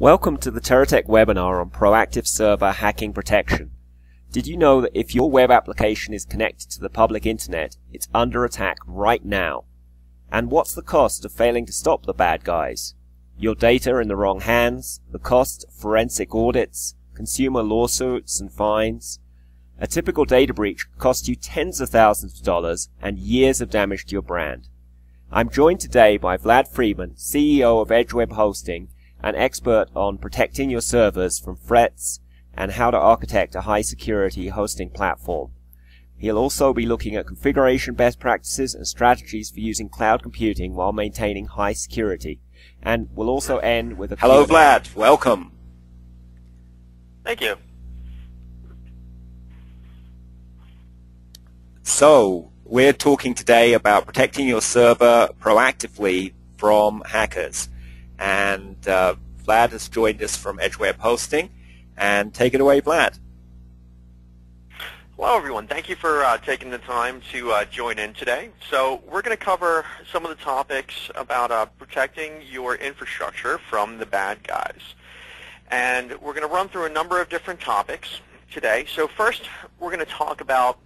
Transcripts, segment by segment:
Welcome to the TeraTech webinar on proactive server hacking protection. Did you know that if your web application is connected to the public internet, it's under attack right now? And what's the cost of failing to stop the bad guys? Your data in the wrong hands, the cost of forensic audits, consumer lawsuits and fines. A typical data breach could cost you tens of thousands of dollars and years of damage to your brand. I'm joined today by Vlad Friedman, CEO of EdgeWeb Hosting, an expert on protecting your servers from threats and how to architect a high security hosting platform. He'll also be looking at configuration best practices and strategies for using cloud computing while maintaining high security. And we'll also end with a Hello, Q&A. Vlad. Welcome. Thank you. So, we're talking today about protecting your server proactively from hackers. And uh, Vlad has joined us from Edge Web Hosting. And take it away, Vlad. Hello, everyone. Thank you for uh, taking the time to uh, join in today. So we're going to cover some of the topics about uh, protecting your infrastructure from the bad guys. And we're going to run through a number of different topics today. So first, we're going to talk about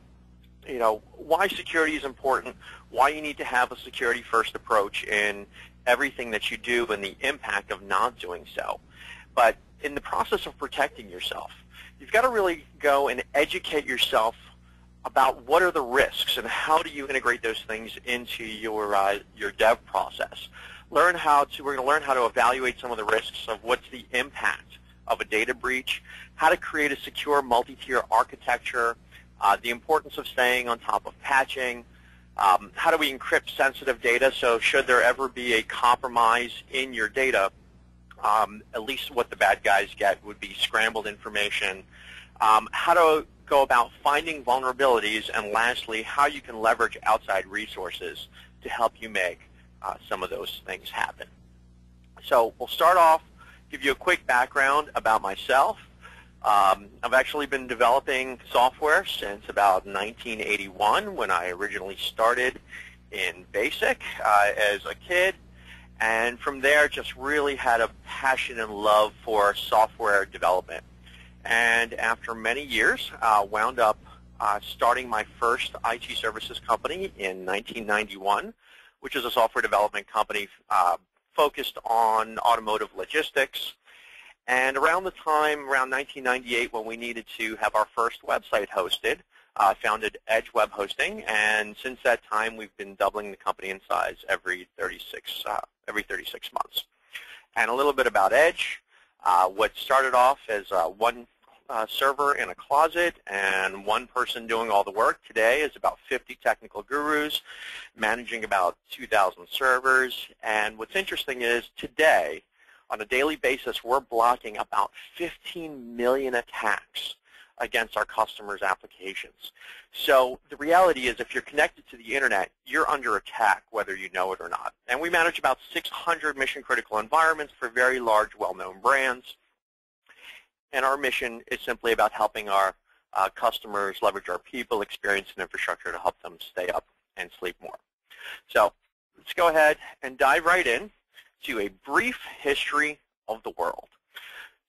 you know, why security is important, why you need to have a security-first approach in everything that you do and the impact of not doing so. But in the process of protecting yourself, you've got to really go and educate yourself about what are the risks and how do you integrate those things into your uh, your dev process. Learn how to we're going to learn how to evaluate some of the risks of what's the impact of a data breach, how to create a secure multi-tier architecture, uh, the importance of staying on top of patching, um, how do we encrypt sensitive data so should there ever be a compromise in your data, um, at least what the bad guys get would be scrambled information, um, how to go about finding vulnerabilities, and lastly, how you can leverage outside resources to help you make uh, some of those things happen. So we'll start off, give you a quick background about myself. Um, I've actually been developing software since about 1981 when I originally started in BASIC uh, as a kid. And from there, just really had a passion and love for software development. And after many years, uh, wound up uh, starting my first IT services company in 1991, which is a software development company uh, focused on automotive logistics. And around the time, around 1998, when we needed to have our first website hosted, I founded Edge Web Hosting, and since that time, we've been doubling the company in size every 36 uh, every 36 months. And a little bit about Edge. Uh, what started off as uh, one uh, server in a closet and one person doing all the work today is about 50 technical gurus managing about 2,000 servers. And what's interesting is today, on a daily basis, we're blocking about 15 million attacks against our customers' applications. So the reality is if you're connected to the internet, you're under attack whether you know it or not. And we manage about 600 mission-critical environments for very large, well-known brands. And our mission is simply about helping our uh, customers leverage our people, experience, and infrastructure to help them stay up and sleep more. So let's go ahead and dive right in to a brief history of the world.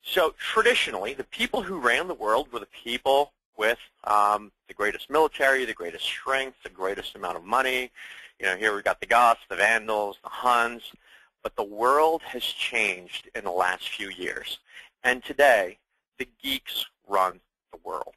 So traditionally, the people who ran the world were the people with um, the greatest military, the greatest strength, the greatest amount of money. You know, here we've got the Goths, the Vandals, the Huns. But the world has changed in the last few years. And today, the geeks run the world.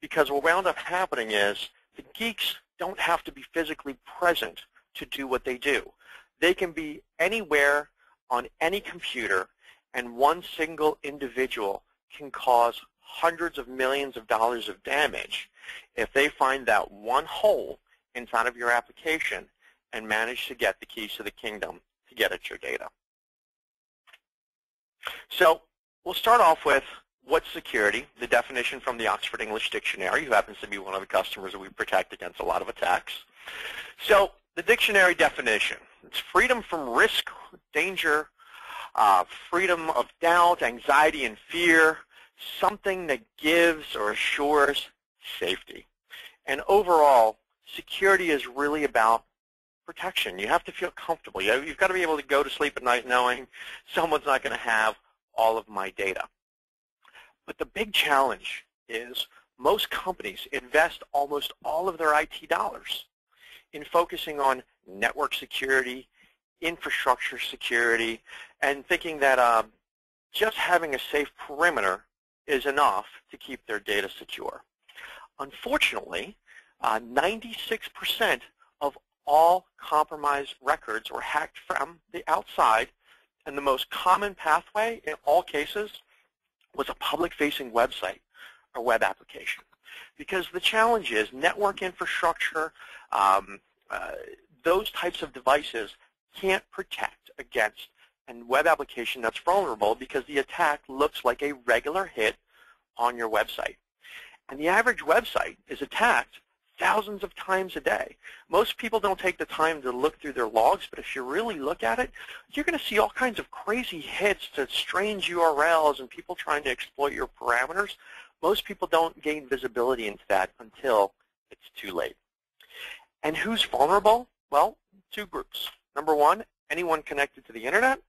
Because what wound up happening is the geeks don't have to be physically present to do what they do. They can be anywhere on any computer and one single individual can cause hundreds of millions of dollars of damage if they find that one hole inside of your application and manage to get the keys to the kingdom to get at your data. So we'll start off with what's security, the definition from the Oxford English Dictionary, who happens to be one of the customers that we protect against a lot of attacks. So the dictionary definition, it's freedom from risk, danger, uh, freedom of doubt, anxiety, and fear, something that gives or assures safety. And overall, security is really about protection. You have to feel comfortable. You've got to be able to go to sleep at night knowing someone's not going to have all of my data. But the big challenge is most companies invest almost all of their IT dollars in focusing on network security, infrastructure security, and thinking that uh, just having a safe perimeter is enough to keep their data secure. Unfortunately, 96% uh, of all compromised records were hacked from the outside, and the most common pathway in all cases was a public-facing website or web application. Because the challenge is network infrastructure, um, uh, those types of devices can't protect against a web application that's vulnerable because the attack looks like a regular hit on your website. And the average website is attacked thousands of times a day. Most people don't take the time to look through their logs, but if you really look at it, you're going to see all kinds of crazy hits to strange URLs and people trying to exploit your parameters. Most people don't gain visibility into that until it's too late. And who's vulnerable? Well, two groups. Number one, anyone connected to the internet.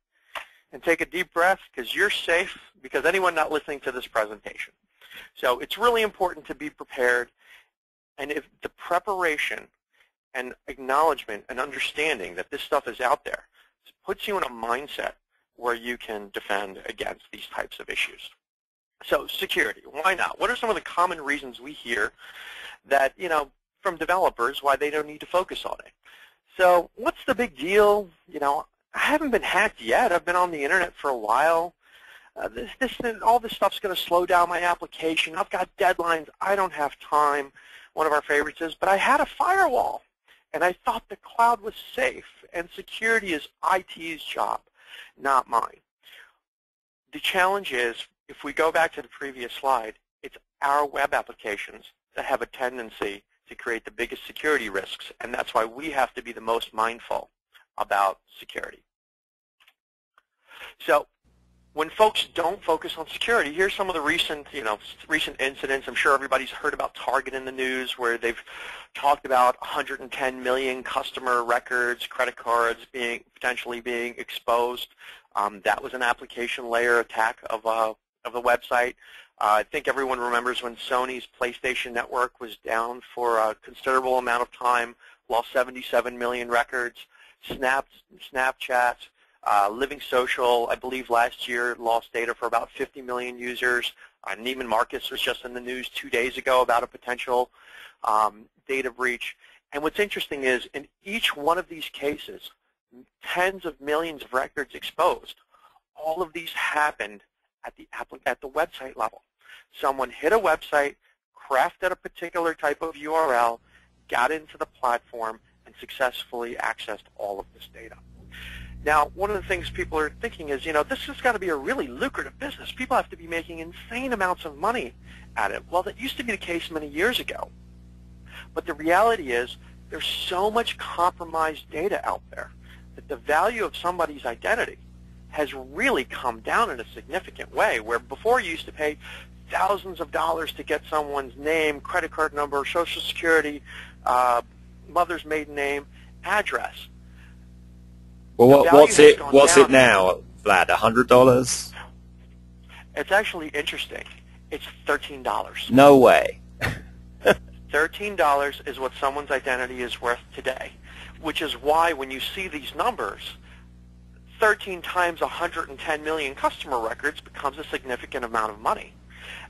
And take a deep breath because you're safe because anyone not listening to this presentation. So it's really important to be prepared. And if the preparation and acknowledgement and understanding that this stuff is out there puts you in a mindset where you can defend against these types of issues. So security, why not? What are some of the common reasons we hear that, you know, from developers why they don't need to focus on it? So what's the big deal? You know, I haven't been hacked yet. I've been on the internet for a while. Uh, this, this, all this stuff's going to slow down my application. I've got deadlines. I don't have time. One of our favorites is, but I had a firewall, and I thought the cloud was safe, and security is IT's job, not mine. The challenge is if we go back to the previous slide, it's our web applications that have a tendency to create the biggest security risks, and that's why we have to be the most mindful about security. So when folks don't focus on security, here's some of the recent, you know, recent incidents. I'm sure everybody's heard about Target in the news where they've talked about 110 million customer records, credit cards being potentially being exposed. Um, that was an application layer attack of a of the website. Uh, I think everyone remembers when Sony's PlayStation Network was down for a considerable amount of time, lost 77 million records. Snap, Snapchat, uh, Living Social, I believe last year lost data for about 50 million users. Uh, Neiman Marcus was just in the news two days ago about a potential um, data breach. And what's interesting is in each one of these cases, tens of millions of records exposed. All of these happened at the, at the website level. Someone hit a website, crafted a particular type of URL, got into the platform, and successfully accessed all of this data. Now, one of the things people are thinking is, you know, this has got to be a really lucrative business. People have to be making insane amounts of money at it. Well, that used to be the case many years ago. But the reality is there's so much compromised data out there that the value of somebody's identity has really come down in a significant way, where before you used to pay thousands of dollars to get someone's name, credit card number, social security, uh, mother's maiden name, address. Well, what, what's it? What's down. it now, Vlad? A hundred dollars? It's actually interesting. It's thirteen dollars. No way. thirteen dollars is what someone's identity is worth today, which is why when you see these numbers, 13 times 110 million customer records becomes a significant amount of money.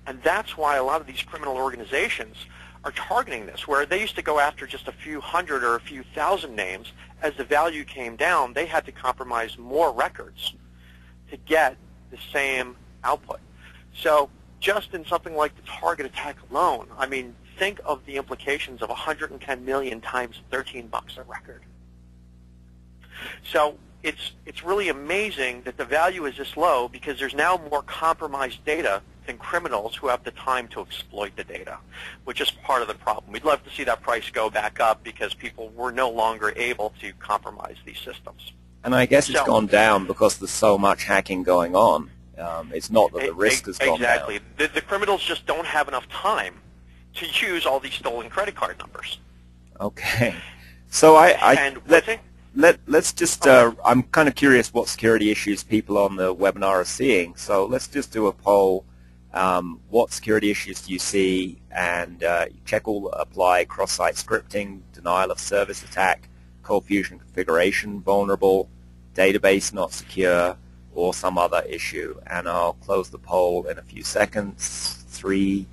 And that's why a lot of these criminal organizations are targeting this, where they used to go after just a few hundred or a few thousand names. As the value came down, they had to compromise more records to get the same output. So just in something like the target attack alone, I mean, think of the implications of 110 million times 13 bucks a record. So it's, it's really amazing that the value is this low because there's now more compromised data than criminals who have the time to exploit the data, which is part of the problem. We'd love to see that price go back up because people were no longer able to compromise these systems. And I guess it's so, gone down because there's so much hacking going on. Um, it's not that the risk has gone exactly. down. Exactly. The, the criminals just don't have enough time to use all these stolen credit card numbers. Okay. So I, I and let, let, let's just, uh, I'm kind of curious what security issues people on the webinar are seeing. So let's just do a poll. Um, what security issues do you see? And uh, check all apply, cross-site scripting, denial of service attack, ColdFusion configuration vulnerable, database not secure, or some other issue. And I'll close the poll in a few seconds. Three,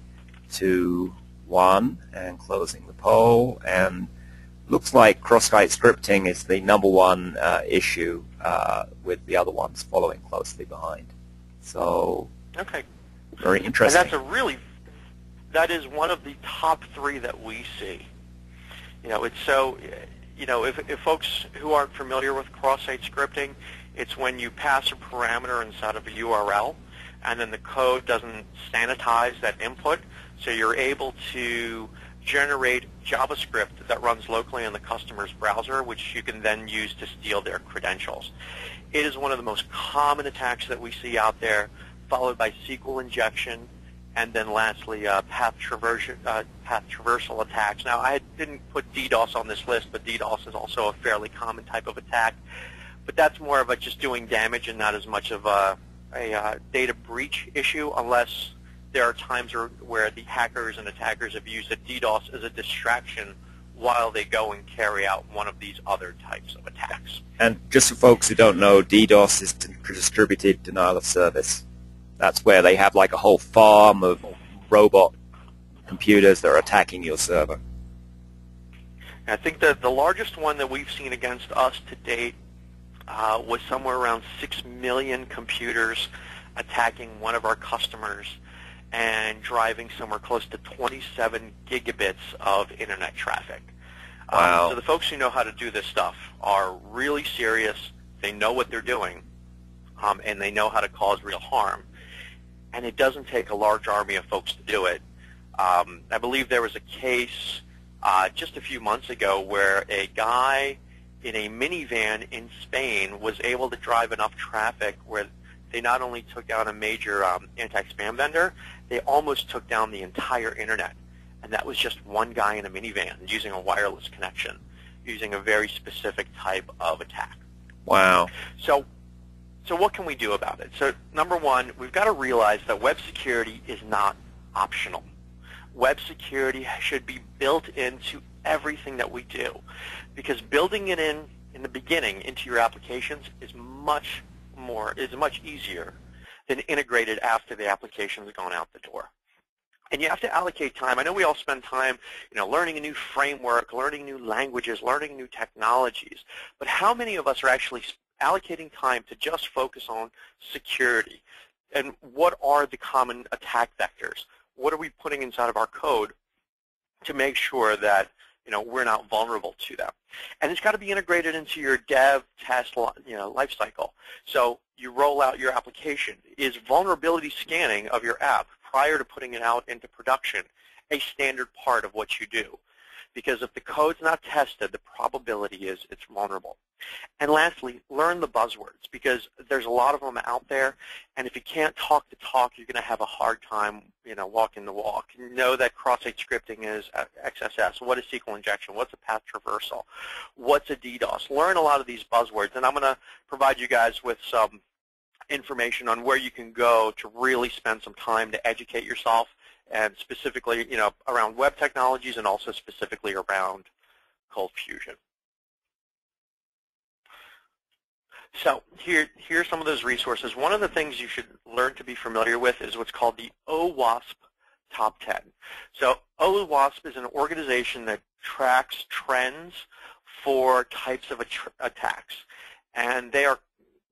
two, one, and closing the poll. And looks like cross-site scripting is the number one uh, issue uh, with the other ones following closely behind. So okay. very interesting. And that's a really, that is one of the top three that we see. You know, it's so, you know, if, if folks who aren't familiar with cross-site scripting, it's when you pass a parameter inside of a URL and then the code doesn't sanitize that input, so you're able to generate JavaScript that runs locally in the customer's browser, which you can then use to steal their credentials. It is one of the most common attacks that we see out there, followed by SQL injection, and then lastly, uh, path, uh, path traversal attacks. Now, I didn't put DDoS on this list, but DDoS is also a fairly common type of attack. But that's more of a just doing damage and not as much of a, a uh, data breach issue, unless there are times where, where the hackers and attackers have used a DDoS as a distraction while they go and carry out one of these other types of attacks. And just for folks who don't know, DDoS is distributed denial of service. That's where they have like a whole farm of robot computers that are attacking your server. I think that the largest one that we've seen against us to date uh, was somewhere around 6 million computers attacking one of our customers and driving somewhere close to 27 gigabits of internet traffic. Um, wow. Um, so the folks who know how to do this stuff are really serious. They know what they're doing, um, and they know how to cause real harm. And it doesn't take a large army of folks to do it. Um, I believe there was a case uh, just a few months ago where a guy in a minivan in Spain was able to drive enough traffic where they not only took down a major um, anti-spam vendor, they almost took down the entire internet. And that was just one guy in a minivan using a wireless connection, using a very specific type of attack. Wow. So, so what can we do about it? So number one, we've got to realize that web security is not optional. Web security should be built into everything that we do because building it in in the beginning into your applications is much more is much easier than integrated after the application has gone out the door. And you have to allocate time. I know we all spend time, you know, learning a new framework, learning new languages, learning new technologies. But how many of us are actually allocating time to just focus on security? And what are the common attack vectors? What are we putting inside of our code to make sure that you know, we're not vulnerable to them. And it's got to be integrated into your dev test you know, lifecycle. So you roll out your application. Is vulnerability scanning of your app prior to putting it out into production a standard part of what you do? Because if the code's not tested, the probability is it's vulnerable. And lastly, learn the buzzwords because there's a lot of them out there, and if you can't talk the talk, you're going to have a hard time, you know, walking the walk. Know that cross-site scripting is uh, XSS. What is SQL injection? What's a path traversal? What's a DDoS? Learn a lot of these buzzwords, and I'm going to provide you guys with some information on where you can go to really spend some time to educate yourself and specifically, you know, around web technologies and also specifically around ColdFusion. So here, here are some of those resources. One of the things you should learn to be familiar with is what's called the OWASP Top 10. So OWASP is an organization that tracks trends for types of attacks. And they are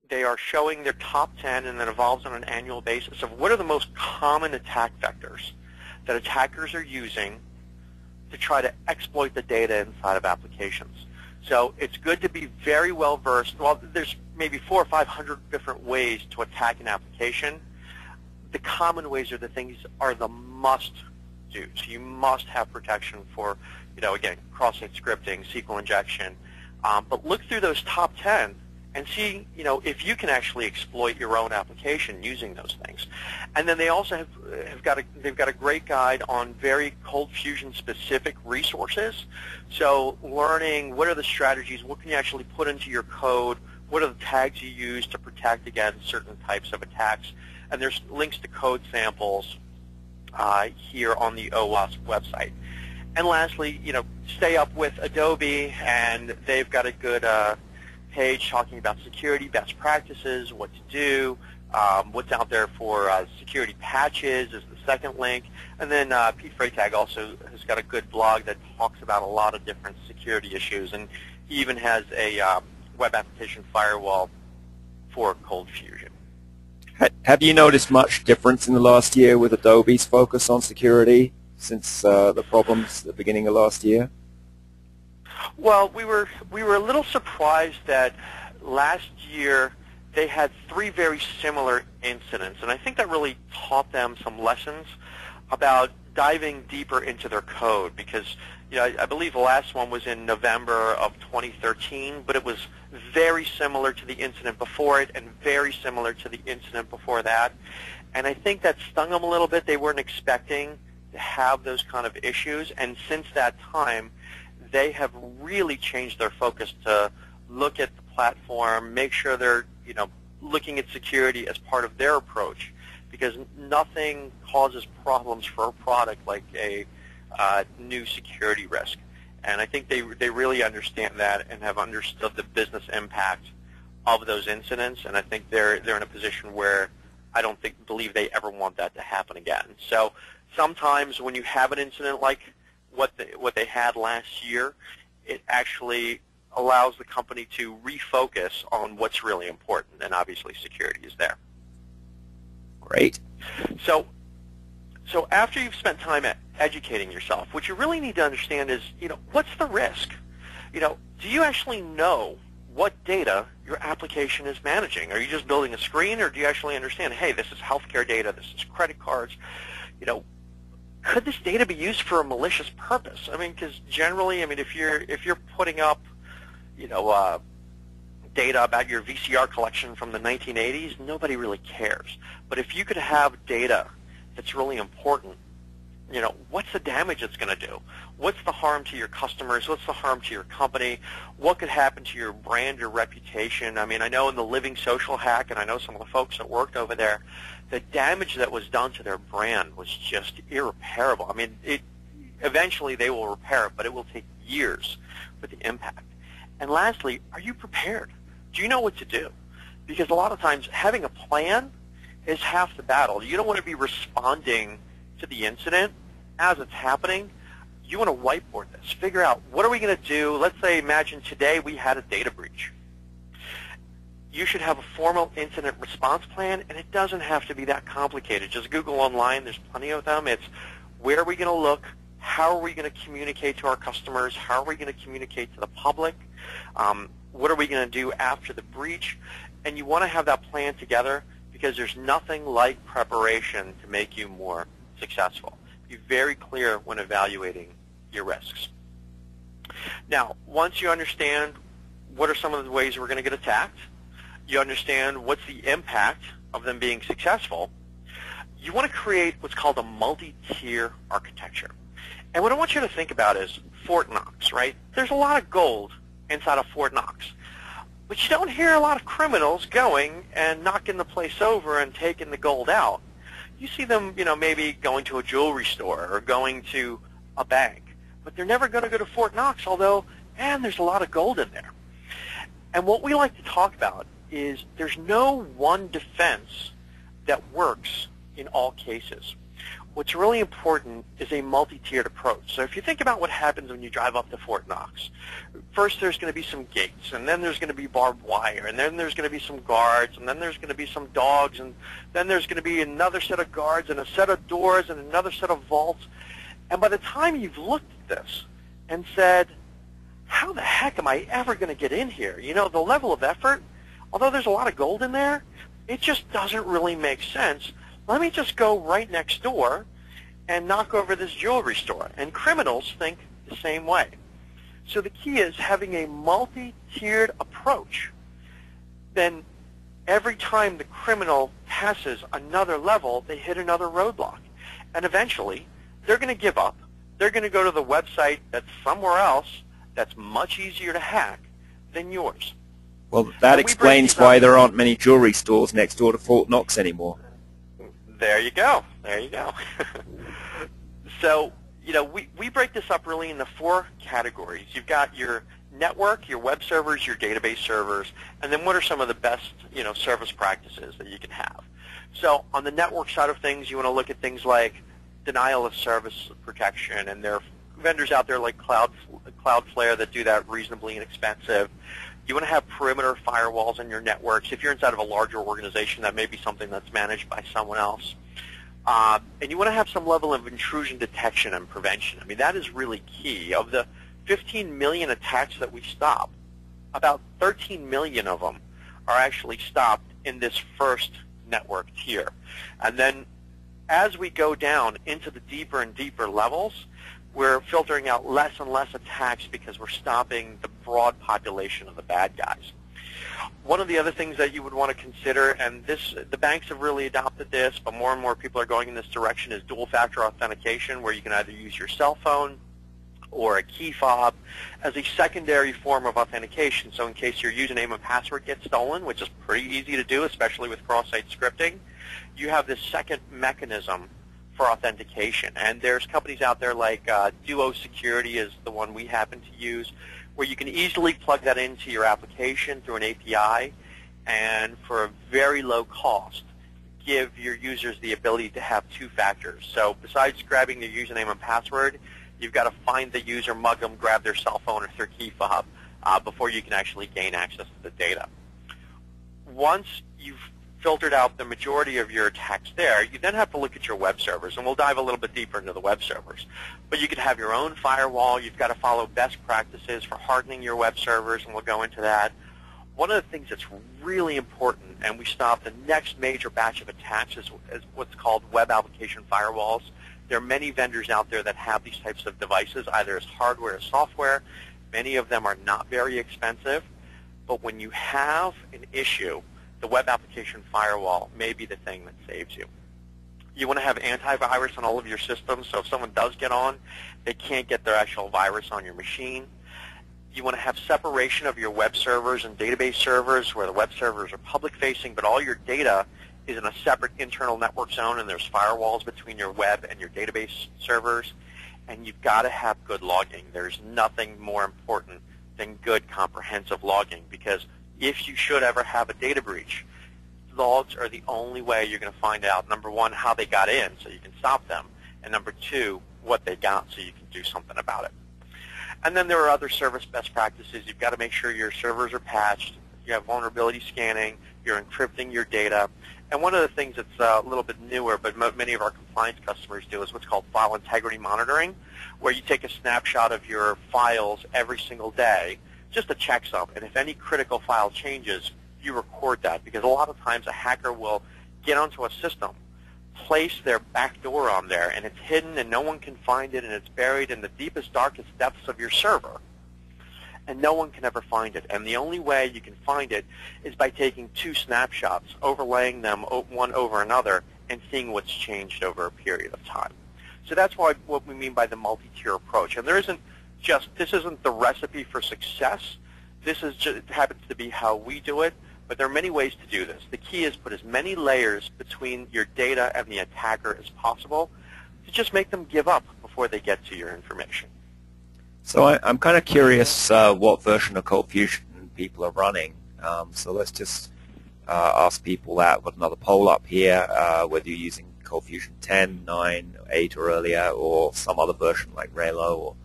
they are showing their top 10 and then evolves on an annual basis of what are the most common attack vectors that attackers are using to try to exploit the data inside of applications. So it's good to be very well versed. Well, there's maybe four or five hundred different ways to attack an application. The common ways are the things are the must do. So you must have protection for, you know, again, cross-site scripting, SQL injection. Um, but look through those top 10 and see, you know, if you can actually exploit your own application using those things. And then they also have, have got a, they've got a great guide on very ColdFusion specific resources. So learning what are the strategies, what can you actually put into your code, what are the tags you use to protect against certain types of attacks, and there's links to code samples uh, here on the OWASP website. And lastly, you know, stay up with Adobe, and they've got a good uh, page talking about security best practices, what to do, um, what's out there for uh, security patches is the second link. And then uh, Pete Freitag also has got a good blog that talks about a lot of different security issues. And he even has a um, web application firewall for ColdFusion. Have you noticed much difference in the last year with Adobe's focus on security since uh, the problems at the beginning of last year? Well, we were we were a little surprised that last year they had three very similar incidents, and I think that really taught them some lessons about diving deeper into their code because you know, I, I believe the last one was in November of 2013, but it was very similar to the incident before it and very similar to the incident before that. And I think that stung them a little bit. They weren't expecting to have those kind of issues. And since that time, they have really changed their focus to look at the platform, make sure they're, you know, looking at security as part of their approach because nothing causes problems for a product like a uh, new security risk. And I think they, they really understand that and have understood the business impact of those incidents. And I think they're, they're in a position where I don't think, believe they ever want that to happen again. So sometimes when you have an incident like what they, what they had last year, it actually allows the company to refocus on what's really important, and obviously security is there. Great. So, so after you've spent time educating yourself, what you really need to understand is, you know, what's the risk? You know, do you actually know what data your application is managing? Are you just building a screen, or do you actually understand, hey, this is healthcare data, this is credit cards, you know, could this data be used for a malicious purpose? I mean, because generally, I mean, if you're if you're putting up, you know, uh, data about your VCR collection from the 1980s, nobody really cares. But if you could have data that's really important, you know, what's the damage it's going to do? What's the harm to your customers? What's the harm to your company? What could happen to your brand or reputation? I mean, I know in the Living Social hack, and I know some of the folks that worked over there, the damage that was done to their brand was just irreparable. I mean, it eventually they will repair it, but it will take years for the impact. And lastly, are you prepared? Do you know what to do? Because a lot of times having a plan is half the battle. You don't want to be responding to the incident as it's happening. You want to whiteboard this. Figure out what are we going to do. Let's say imagine today we had a data breach you should have a formal incident response plan, and it doesn't have to be that complicated. Just Google online. There's plenty of them. It's where are we going to look? How are we going to communicate to our customers? How are we going to communicate to the public? Um, what are we going to do after the breach? And you want to have that plan together because there's nothing like preparation to make you more successful. Be very clear when evaluating your risks. Now, once you understand what are some of the ways we're going to get attacked, you understand what's the impact of them being successful, you want to create what's called a multi-tier architecture. And what I want you to think about is Fort Knox, right? There's a lot of gold inside of Fort Knox. But you don't hear a lot of criminals going and knocking the place over and taking the gold out. You see them, you know, maybe going to a jewelry store or going to a bank. But they're never going to go to Fort Knox, although, man, there's a lot of gold in there. And what we like to talk about is there's no one defense that works in all cases. What's really important is a multi-tiered approach. So if you think about what happens when you drive up to Fort Knox, first there's going to be some gates, and then there's going to be barbed wire, and then there's going to be some guards, and then there's going to be some dogs, and then there's going to be another set of guards, and a set of doors, and another set of vaults. And by the time you've looked at this and said, how the heck am I ever going to get in here? You know, the level of effort although there's a lot of gold in there, it just doesn't really make sense. Let me just go right next door and knock over this jewelry store. And criminals think the same way. So the key is having a multi-tiered approach then every time the criminal passes another level, they hit another roadblock. And eventually, they're going to give up. They're going to go to the website that's somewhere else that's much easier to hack than yours. Well, that explains why there aren't many jewelry stores next door to Fort Knox anymore. There you go. There you go. so, you know, we, we break this up really into four categories. You've got your network, your web servers, your database servers, and then what are some of the best, you know, service practices that you can have. So on the network side of things, you want to look at things like denial of service protection, and there are vendors out there like Cloud, Cloudflare that do that reasonably inexpensive. You want to have perimeter firewalls in your networks. If you're inside of a larger organization, that may be something that's managed by someone else. Uh, and you want to have some level of intrusion detection and prevention. I mean, that is really key. Of the 15 million attacks that we stop, about 13 million of them are actually stopped in this first network tier. And then as we go down into the deeper and deeper levels, we're filtering out less and less attacks because we're stopping the broad population of the bad guys. One of the other things that you would want to consider, and this, the banks have really adopted this, but more and more people are going in this direction, is dual-factor authentication, where you can either use your cell phone or a key fob as a secondary form of authentication. So in case your username and password get stolen, which is pretty easy to do, especially with cross-site scripting, you have this second mechanism for authentication. And there's companies out there like uh, Duo Security is the one we happen to use, where you can easily plug that into your application through an API, and for a very low cost, give your users the ability to have two factors. So besides grabbing their username and password, you've got to find the user, mug them, grab their cell phone or their key fob uh, before you can actually gain access to the data. Once you've filtered out the majority of your attacks there, you then have to look at your web servers, and we'll dive a little bit deeper into the web servers. But you could have your own firewall. You've got to follow best practices for hardening your web servers, and we'll go into that. One of the things that's really important, and we stop the next major batch of attacks, is, is what's called web application firewalls. There are many vendors out there that have these types of devices, either as hardware or software. Many of them are not very expensive. But when you have an issue, the web application firewall may be the thing that saves you. You want to have antivirus on all of your systems, so if someone does get on, they can't get their actual virus on your machine. You want to have separation of your web servers and database servers where the web servers are public-facing, but all your data is in a separate internal network zone and there's firewalls between your web and your database servers. And you've got to have good logging. There's nothing more important than good comprehensive logging because if you should ever have a data breach, logs are the only way you're going to find out, number one, how they got in so you can stop them, and number two, what they got so you can do something about it. And then there are other service best practices. You've got to make sure your servers are patched, you have vulnerability scanning, you're encrypting your data, and one of the things that's uh, a little bit newer, but many of our compliance customers do, is what's called file integrity monitoring, where you take a snapshot of your files every single day, just a checksum. And if any critical file changes, you record that, because a lot of times a hacker will get onto a system, place their backdoor on there, and it's hidden and no one can find it, and it's buried in the deepest, darkest depths of your server and no one can ever find it. And the only way you can find it is by taking two snapshots, overlaying them one over another, and seeing what's changed over a period of time. So that's why what we mean by the multi-tier approach. And there isn't just this isn't the recipe for success. This is just, happens to be how we do it. But there are many ways to do this. The key is put as many layers between your data and the attacker as possible to just make them give up before they get to your information. So I, am kind of curious uh, what version of ColdFusion people are running. Um, so let's just uh, ask people that. Got another poll up here, uh, whether you're using ColdFusion 10, 9, 8 or earlier, or some other version like Railo or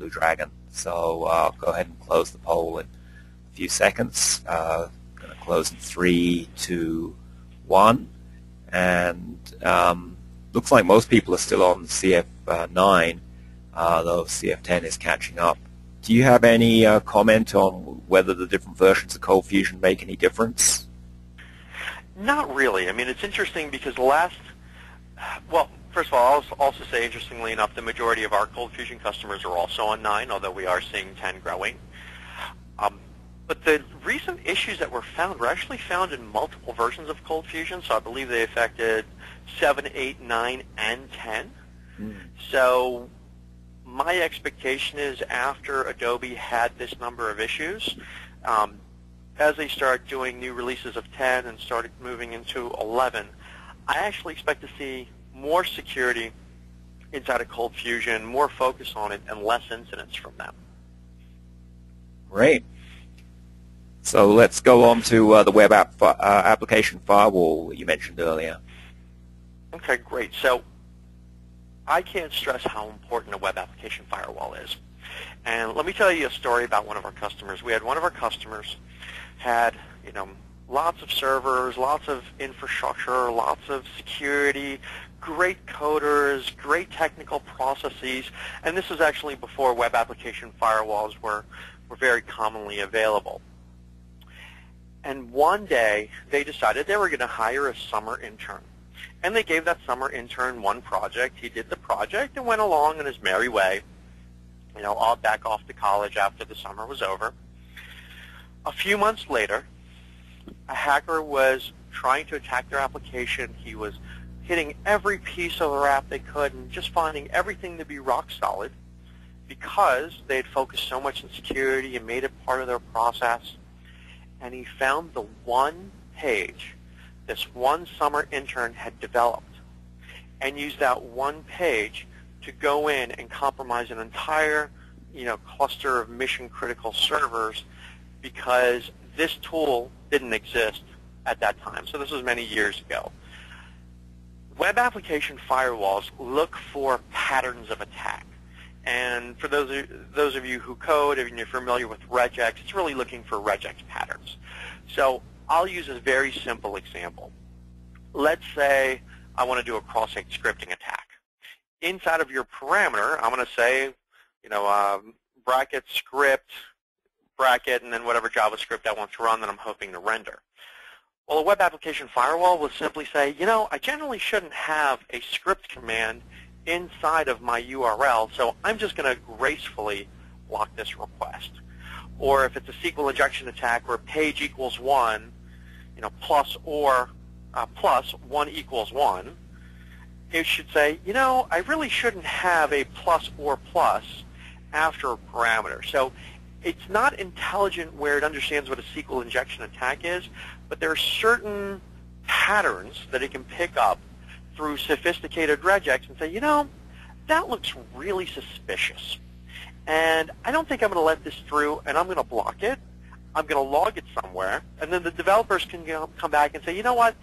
Blue Dragon. So uh, I'll go ahead and close the poll in a few seconds. Uh, going to close in three, two, one, And um, looks like most people are still on CF9 uh, though CF10 is catching up. Do you have any uh, comment on whether the different versions of ColdFusion make any difference? Not really. I mean, it's interesting because the last, well, first of all, I'll also say, interestingly enough, the majority of our ColdFusion customers are also on 9, although we are seeing 10 growing. Um, but the recent issues that were found were actually found in multiple versions of ColdFusion, so I believe they affected 7, 8, 9, and 10. Mm. So my expectation is after Adobe had this number of issues, um, as they start doing new releases of 10 and started moving into 11, I actually expect to see more security inside of ColdFusion, more focus on it, and less incidents from them. Great. So let's go on to uh, the web app uh, application firewall that you mentioned earlier. Okay, great. So I can't stress how important a web application firewall is. And let me tell you a story about one of our customers. We had one of our customers had, you know, lots of servers, lots of infrastructure, lots of security, great coders, great technical processes, and this was actually before web application firewalls were, were very commonly available. And one day, they decided they were going to hire a summer intern. And they gave that summer intern one project. He did the project and went along in his merry way, you know, all back off to college after the summer was over. A few months later, a hacker was trying to attack their application. He was hitting every piece of their app they could and just finding everything to be rock solid because they had focused so much on security and made it part of their process. And he found the one page this one summer intern had developed and used that one page to go in and compromise an entire you know, cluster of mission critical servers because this tool didn't exist at that time. So this was many years ago. Web application firewalls look for patterns of attack. And for those of, those of you who code and you're familiar with regex, it's really looking for regex patterns. So I'll use a very simple example. Let's say I want to do a cross-site scripting attack. Inside of your parameter, I'm going to say, you know, um, bracket script, bracket, and then whatever JavaScript I want to run that I'm hoping to render. Well, a web application firewall will simply say, you know, I generally shouldn't have a script command inside of my URL, so I'm just going to gracefully block this request. Or if it's a SQL injection attack where page equals 1, you know, plus or uh, plus 1 equals 1, it should say, you know, I really shouldn't have a plus or plus after a parameter. So it's not intelligent where it understands what a SQL injection attack is, but there are certain patterns that it can pick up through sophisticated regex and say, you know, that looks really suspicious. And I don't think I'm going to let this through, and I'm going to block it. I'm going to log it somewhere, and then the developers can come back and say, you know what,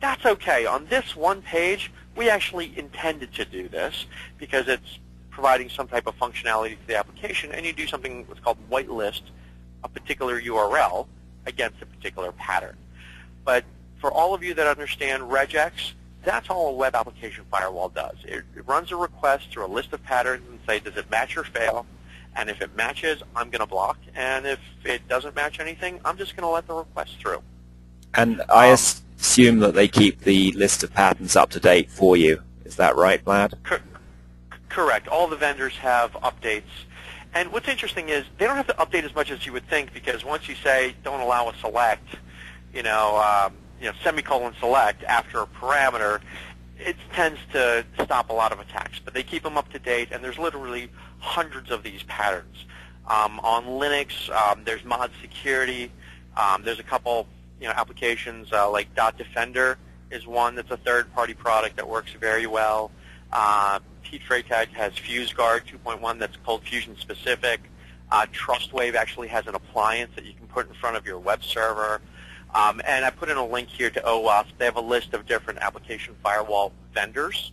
that's okay. On this one page, we actually intended to do this because it's providing some type of functionality to the application, and you do something what's called whitelist a particular URL against a particular pattern. But for all of you that understand regex, that's all a web application firewall does. It, it runs a request through a list of patterns and say, does it match or fail? And if it matches, I'm going to block. And if it doesn't match anything, I'm just going to let the request through. And I um, assume that they keep the list of patterns up to date for you. Is that right, Vlad? Correct. All the vendors have updates. And what's interesting is they don't have to update as much as you would think because once you say don't allow a select, you know, um, you know, semicolon select after a parameter, it tends to stop a lot of attacks. But they keep them up to date, and there's literally hundreds of these patterns. Um, on Linux, um, there's mod security. Um, there's a couple, you know, applications uh, like Dot Defender is one that's a third-party product that works very well. Uh, Pete Freitag has FuseGuard 2.1 that's ColdFusion specific. Uh, TrustWave actually has an appliance that you can put in front of your web server. Um, and I put in a link here to OWASP. They have a list of different application firewall vendors.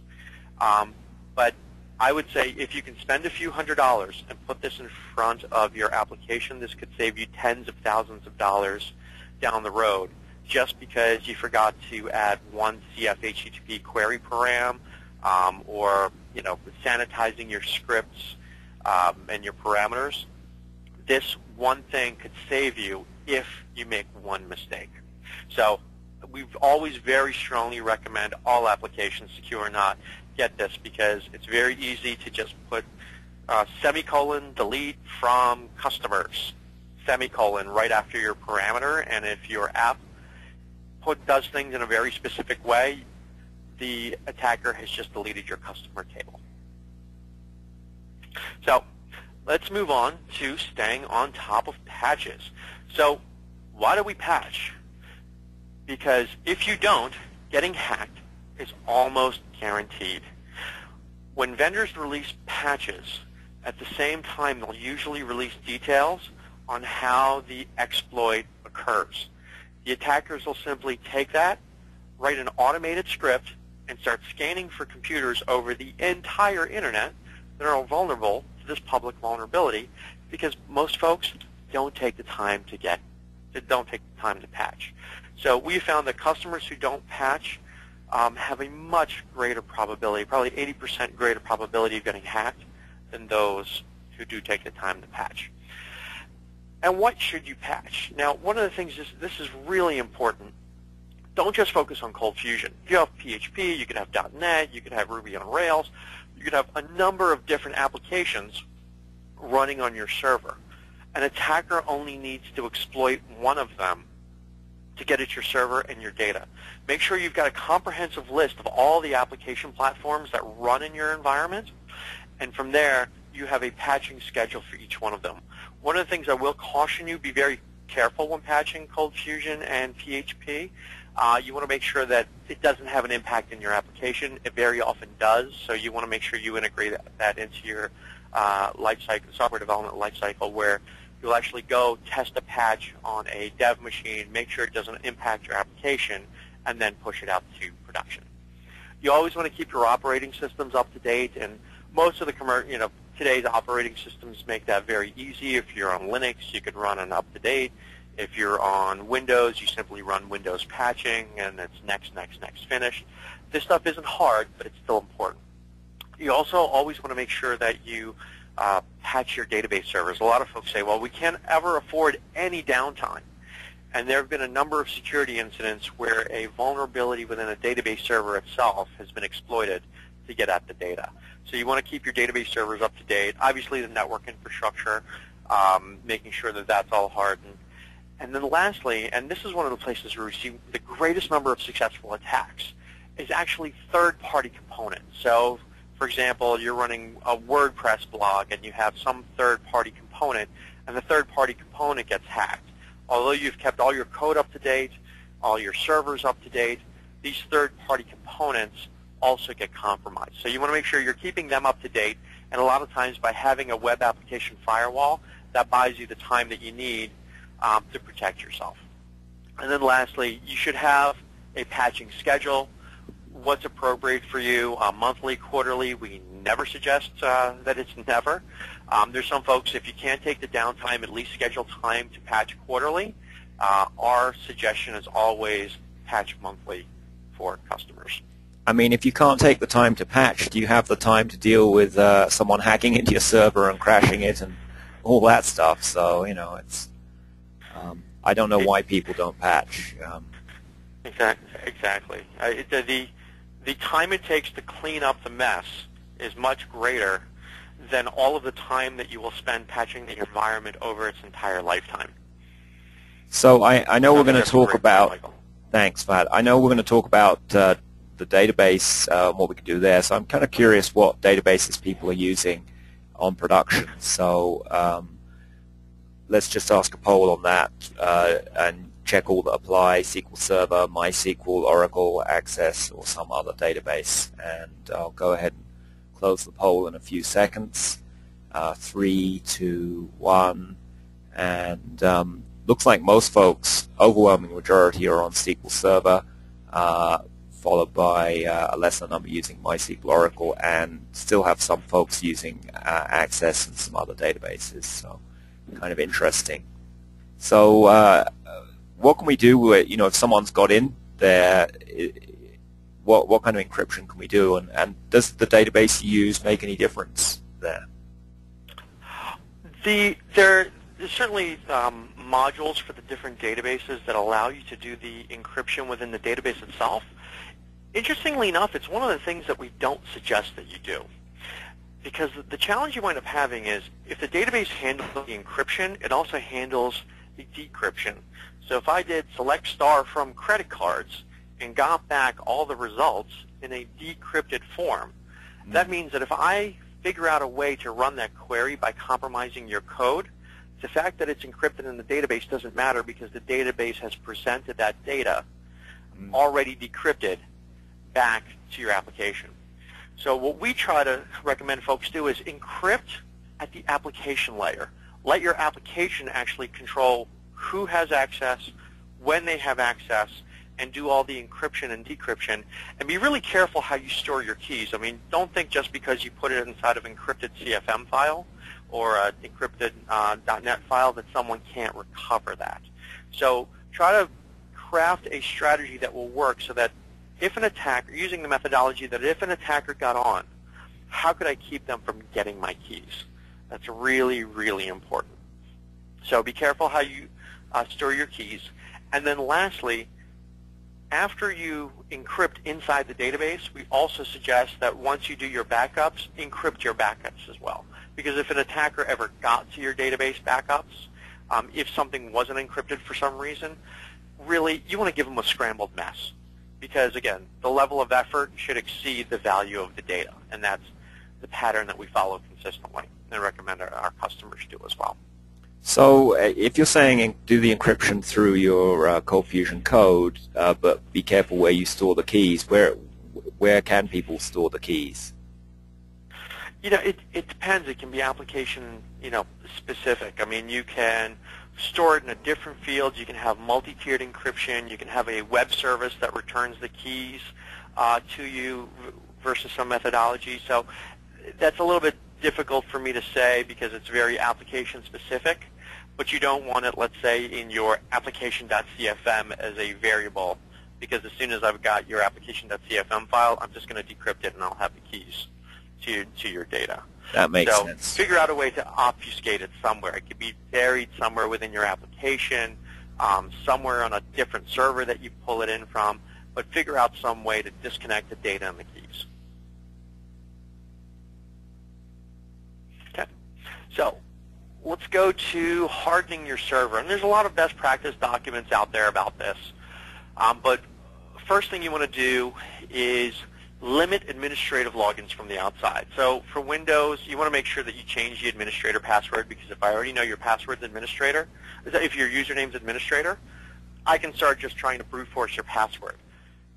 Um, but I would say if you can spend a few hundred dollars and put this in front of your application, this could save you tens of thousands of dollars down the road just because you forgot to add one CF HTTP query param um, or you know sanitizing your scripts um, and your parameters. This one thing could save you if you make one mistake. So we always very strongly recommend all applications, secure or not, get this because it's very easy to just put uh, semicolon delete from customers, semicolon right after your parameter, and if your app put, does things in a very specific way, the attacker has just deleted your customer table. So let's move on to staying on top of patches. So why do we patch? Because if you don't, getting hacked is almost guaranteed. When vendors release patches, at the same time they'll usually release details on how the exploit occurs. The attackers will simply take that, write an automated script, and start scanning for computers over the entire internet that are vulnerable to this public vulnerability because most folks don't take the time to get, don't take the time to patch. So we found that customers who don't patch um, have a much greater probability, probably 80% greater probability of getting hacked than those who do take the time to patch. And what should you patch? Now, one of the things is this is really important. Don't just focus on ColdFusion. You have PHP, you could have .NET, you could have Ruby on Rails, you could have a number of different applications running on your server. An attacker only needs to exploit one of them to get at your server and your data. Make sure you've got a comprehensive list of all the application platforms that run in your environment, and from there, you have a patching schedule for each one of them. One of the things I will caution you, be very careful when patching ColdFusion and PHP. Uh, you want to make sure that it doesn't have an impact in your application. It very often does, so you want to make sure you integrate that into your uh, lifecycle, software development lifecycle where you'll actually go test a patch on a dev machine, make sure it doesn't impact your application, and then push it out to production. You always want to keep your operating systems up to date, and most of the commercial, you know today's operating systems make that very easy. If you're on Linux, you can run an up to date. If you're on Windows, you simply run Windows patching, and it's next, next, next, finished. This stuff isn't hard, but it's still important. You also always want to make sure that you uh, patch your database servers. A lot of folks say, well, we can't ever afford any downtime. And there have been a number of security incidents where a vulnerability within a database server itself has been exploited to get at the data. So you want to keep your database servers up to date. Obviously, the network infrastructure, um, making sure that that's all hardened. And then lastly, and this is one of the places where we see the greatest number of successful attacks, is actually third-party components. So for example, you're running a WordPress blog and you have some third-party component, and the third-party component gets hacked. Although you've kept all your code up to date, all your servers up to date, these third-party components also get compromised. So you want to make sure you're keeping them up to date, and a lot of times by having a web application firewall, that buys you the time that you need um, to protect yourself. And then lastly, you should have a patching schedule what's appropriate for you, uh, monthly, quarterly. We never suggest uh, that it's never. Um, there's some folks, if you can't take the downtime, at least schedule time to patch quarterly. Uh, our suggestion is always patch monthly for customers. I mean, if you can't take the time to patch, do you have the time to deal with uh, someone hacking into your server and crashing it and all that stuff? So, you know, it's. Um, I don't know why people don't patch. Um, exactly. Exactly. Uh, the the time it takes to clean up the mess is much greater than all of the time that you will spend patching the environment over its entire lifetime. So I, I know we're going to talk about, thanks Vlad, I know we're going to talk about uh, the database, uh, what we can do there. So I'm kind of curious what databases people are using on production. So um, let's just ask a poll on that uh, and check all that apply, SQL Server, MySQL, Oracle, Access, or some other database. And I'll go ahead and close the poll in a few seconds. Uh, three, two, one. And um, looks like most folks, overwhelming majority, are on SQL Server, uh, followed by uh, a lesser number using MySQL, Oracle, and still have some folks using uh, Access and some other databases. So kind of interesting. So uh, what can we do? You know, if someone's got in there, what what kind of encryption can we do, and, and does the database you use make any difference there? The there there's certainly um, modules for the different databases that allow you to do the encryption within the database itself. Interestingly enough, it's one of the things that we don't suggest that you do. Because the challenge you wind up having is if the database handles the encryption, it also handles the decryption. So if I did select star from credit cards and got back all the results in a decrypted form, mm-hmm. that means that if I figure out a way to run that query by compromising your code, the fact that it's encrypted in the database doesn't matter because the database has presented that data mm. already decrypted back to your application. So what we try to recommend folks do is encrypt at the application layer. Let your application actually control who has access, when they have access, and do all the encryption and decryption. And be really careful how you store your keys. I mean, don't think just because you put it inside of encrypted CFM file or an encrypted uh, .NET file that someone can't recover that. So try to craft a strategy that will work so that if an attacker, using the methodology that if an attacker got on, how could I keep them from getting my keys? That's really, really important. So be careful how you uh, store your keys. And then lastly, after you encrypt inside the database, we also suggest that once you do your backups, encrypt your backups as well. Because if an attacker ever got to your database backups, um, if something wasn't encrypted for some reason, really, you want to give them a scrambled mess because again, the level of effort should exceed the value of the data, and that's the pattern that we follow consistently and recommend our, our customers do as well. So uh, if you're saying do the encryption through your uh, ColdFusion code, uh, but be careful where you store the keys, where where can people store the keys? You know, it, it depends. It can be application, you know, specific. I mean, you can store it in a different field. You can have multi-tiered encryption. You can have a web service that returns the keys uh, to you versus some methodology. So that's a little bit difficult for me to say because it's very application specific. But you don't want it, let's say, in your application.cfm as a variable because as soon as I've got your application.cfm file, I'm just going to decrypt it and I'll have the keys to, to your data. That makes so sense. figure out a way to obfuscate it somewhere. It could be buried somewhere within your application, um, somewhere on a different server that you pull it in from, but figure out some way to disconnect the data and the keys. Okay. So let's go to hardening your server. And there's a lot of best practice documents out there about this. Um, but first thing you want to do is limit administrative logins from the outside. So for Windows, you want to make sure that you change the administrator password because if I already know your password's administrator, if your username's administrator, I can start just trying to brute force your password.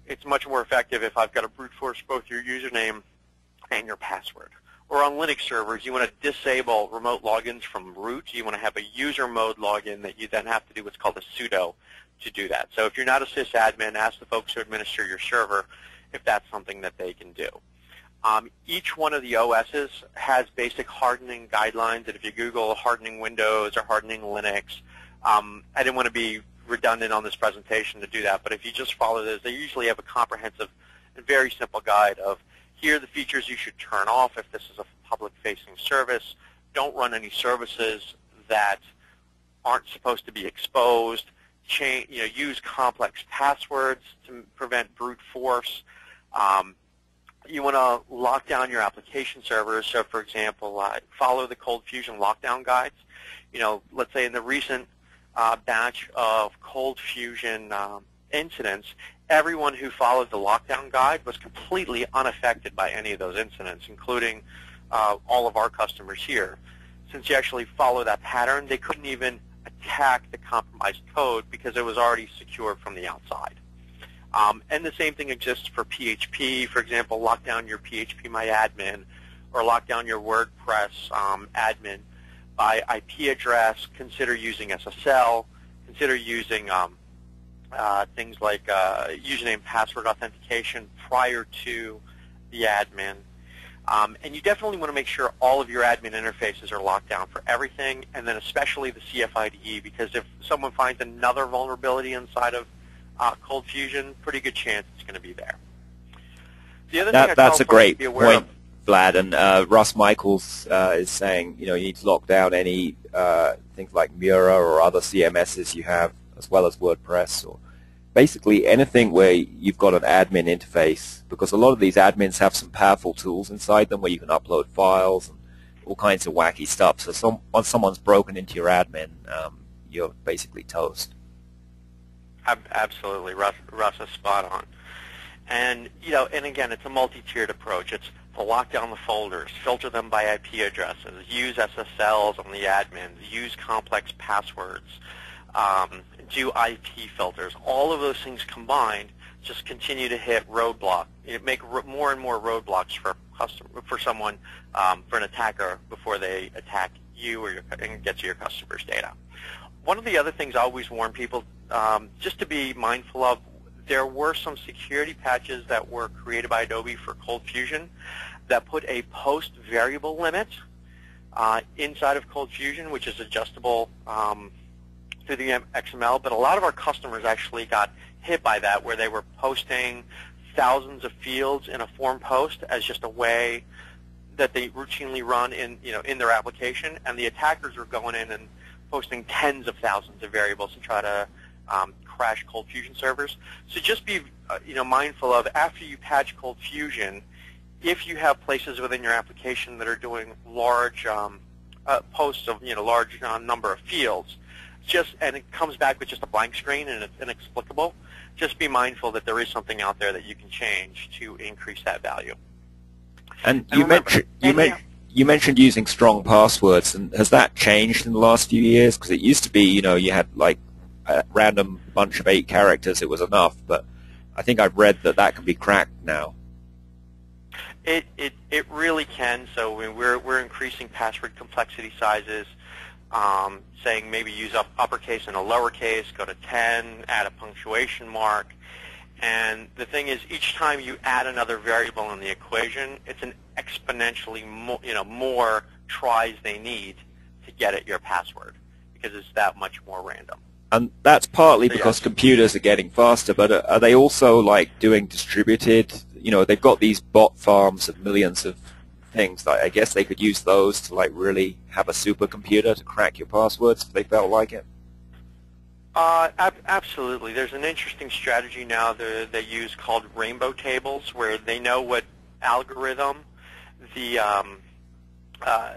It's much more effective if I've got to brute force both your username and your password. Or on Linux servers, you want to disable remote logins from root. You want to have a user mode login that you then have to do what's called a sudo to do that. So if you're not a sysadmin, ask the folks who administer your server if that's something that they can do. Um, each one of the OSs has basic hardening guidelines, and if you Google hardening Windows or hardening Linux, um, I didn't want to be redundant on this presentation to do that, but if you just follow those, they usually have a comprehensive and very simple guide of here are the features you should turn off if this is a public-facing service. Don't run any services that aren't supposed to be exposed. You know, use complex passwords to prevent brute force. Um, you want to lock down your application servers. So, for example, uh, follow the ColdFusion lockdown guides. You know, let's say in the recent uh, batch of ColdFusion um, incidents, everyone who followed the lockdown guide was completely unaffected by any of those incidents, including uh, all of our customers here. Since you actually follow that pattern, they couldn't even attack the compromised code because it was already secured from the outside. Um, and the same thing exists for PHP. For example, lock down your phpMyAdmin or lock down your WordPress um, admin by IP address. Consider using SSL. Consider using um, uh, things like uh, username password authentication prior to the admin. Um, and you definitely want to make sure all of your admin interfaces are locked down for everything, and then especially the CFIDE, because if someone finds another vulnerability inside of uh, ColdFusion, pretty good chance it's going to be there. The other that, thing that's a great point, of, Vlad. And uh, Russ Michaels uh, is saying, you know, you need to lock down any uh, things like Mura or other CMSs you have, as well as WordPress. Or basically anything where you've got an admin interface, because a lot of these admins have some powerful tools inside them where you can upload files and all kinds of wacky stuff. So some, once someone's broken into your admin, um, you're basically toast. Absolutely, Russ, Russ is spot on. And you know, and again, it's a multi-tiered approach. It's to lock down the folders, filter them by IP addresses, use SSLs on the admins, use complex passwords, um, do IP filters. All of those things combined just continue to hit roadblock, make more and more roadblocks for custom, for someone, um, for an attacker before they attack you or your, and get to your customer's data. One of the other things I always warn people um, just to be mindful of, there were some security patches that were created by Adobe for ColdFusion that put a post variable limit uh, inside of ColdFusion, which is adjustable um, through the XML, but a lot of our customers actually got hit by that where they were posting thousands of fields in a form post as just a way that they routinely run in, you know, in their application, and the attackers were going in and posting tens of thousands of variables to try to um, crash ColdFusion servers. So just be, uh, you know, mindful of after you patch ColdFusion, if you have places within your application that are doing large um, uh, posts of, you know, large uh, number of fields, just and it comes back with just a blank screen and it's inexplicable, just be mindful that there is something out there that you can change to increase that value. And, and you mentioned you, men- you mentioned using strong passwords, and has that changed in the last few years? Because it used to be, you know, you had like a random bunch of eight characters, it was enough, but I think I've read that that can be cracked now. It it it really can. So we're we're increasing password complexity sizes um, saying maybe use up uppercase and a lowercase, go to 10, add a punctuation mark. And the thing is, each time you add another variable in the equation, it's an exponentially more, you know, more tries they need to get at your password because it's that much more random. And that's partly so, because computers are getting faster, but uh, are they also like doing distributed, you know, they've got these bot farms of millions of things. I guess they could use those to like really have a supercomputer to crack your passwords if they felt like it. Uh, ab absolutely. There's an interesting strategy now that they use called rainbow tables, where they know what algorithm the um, uh,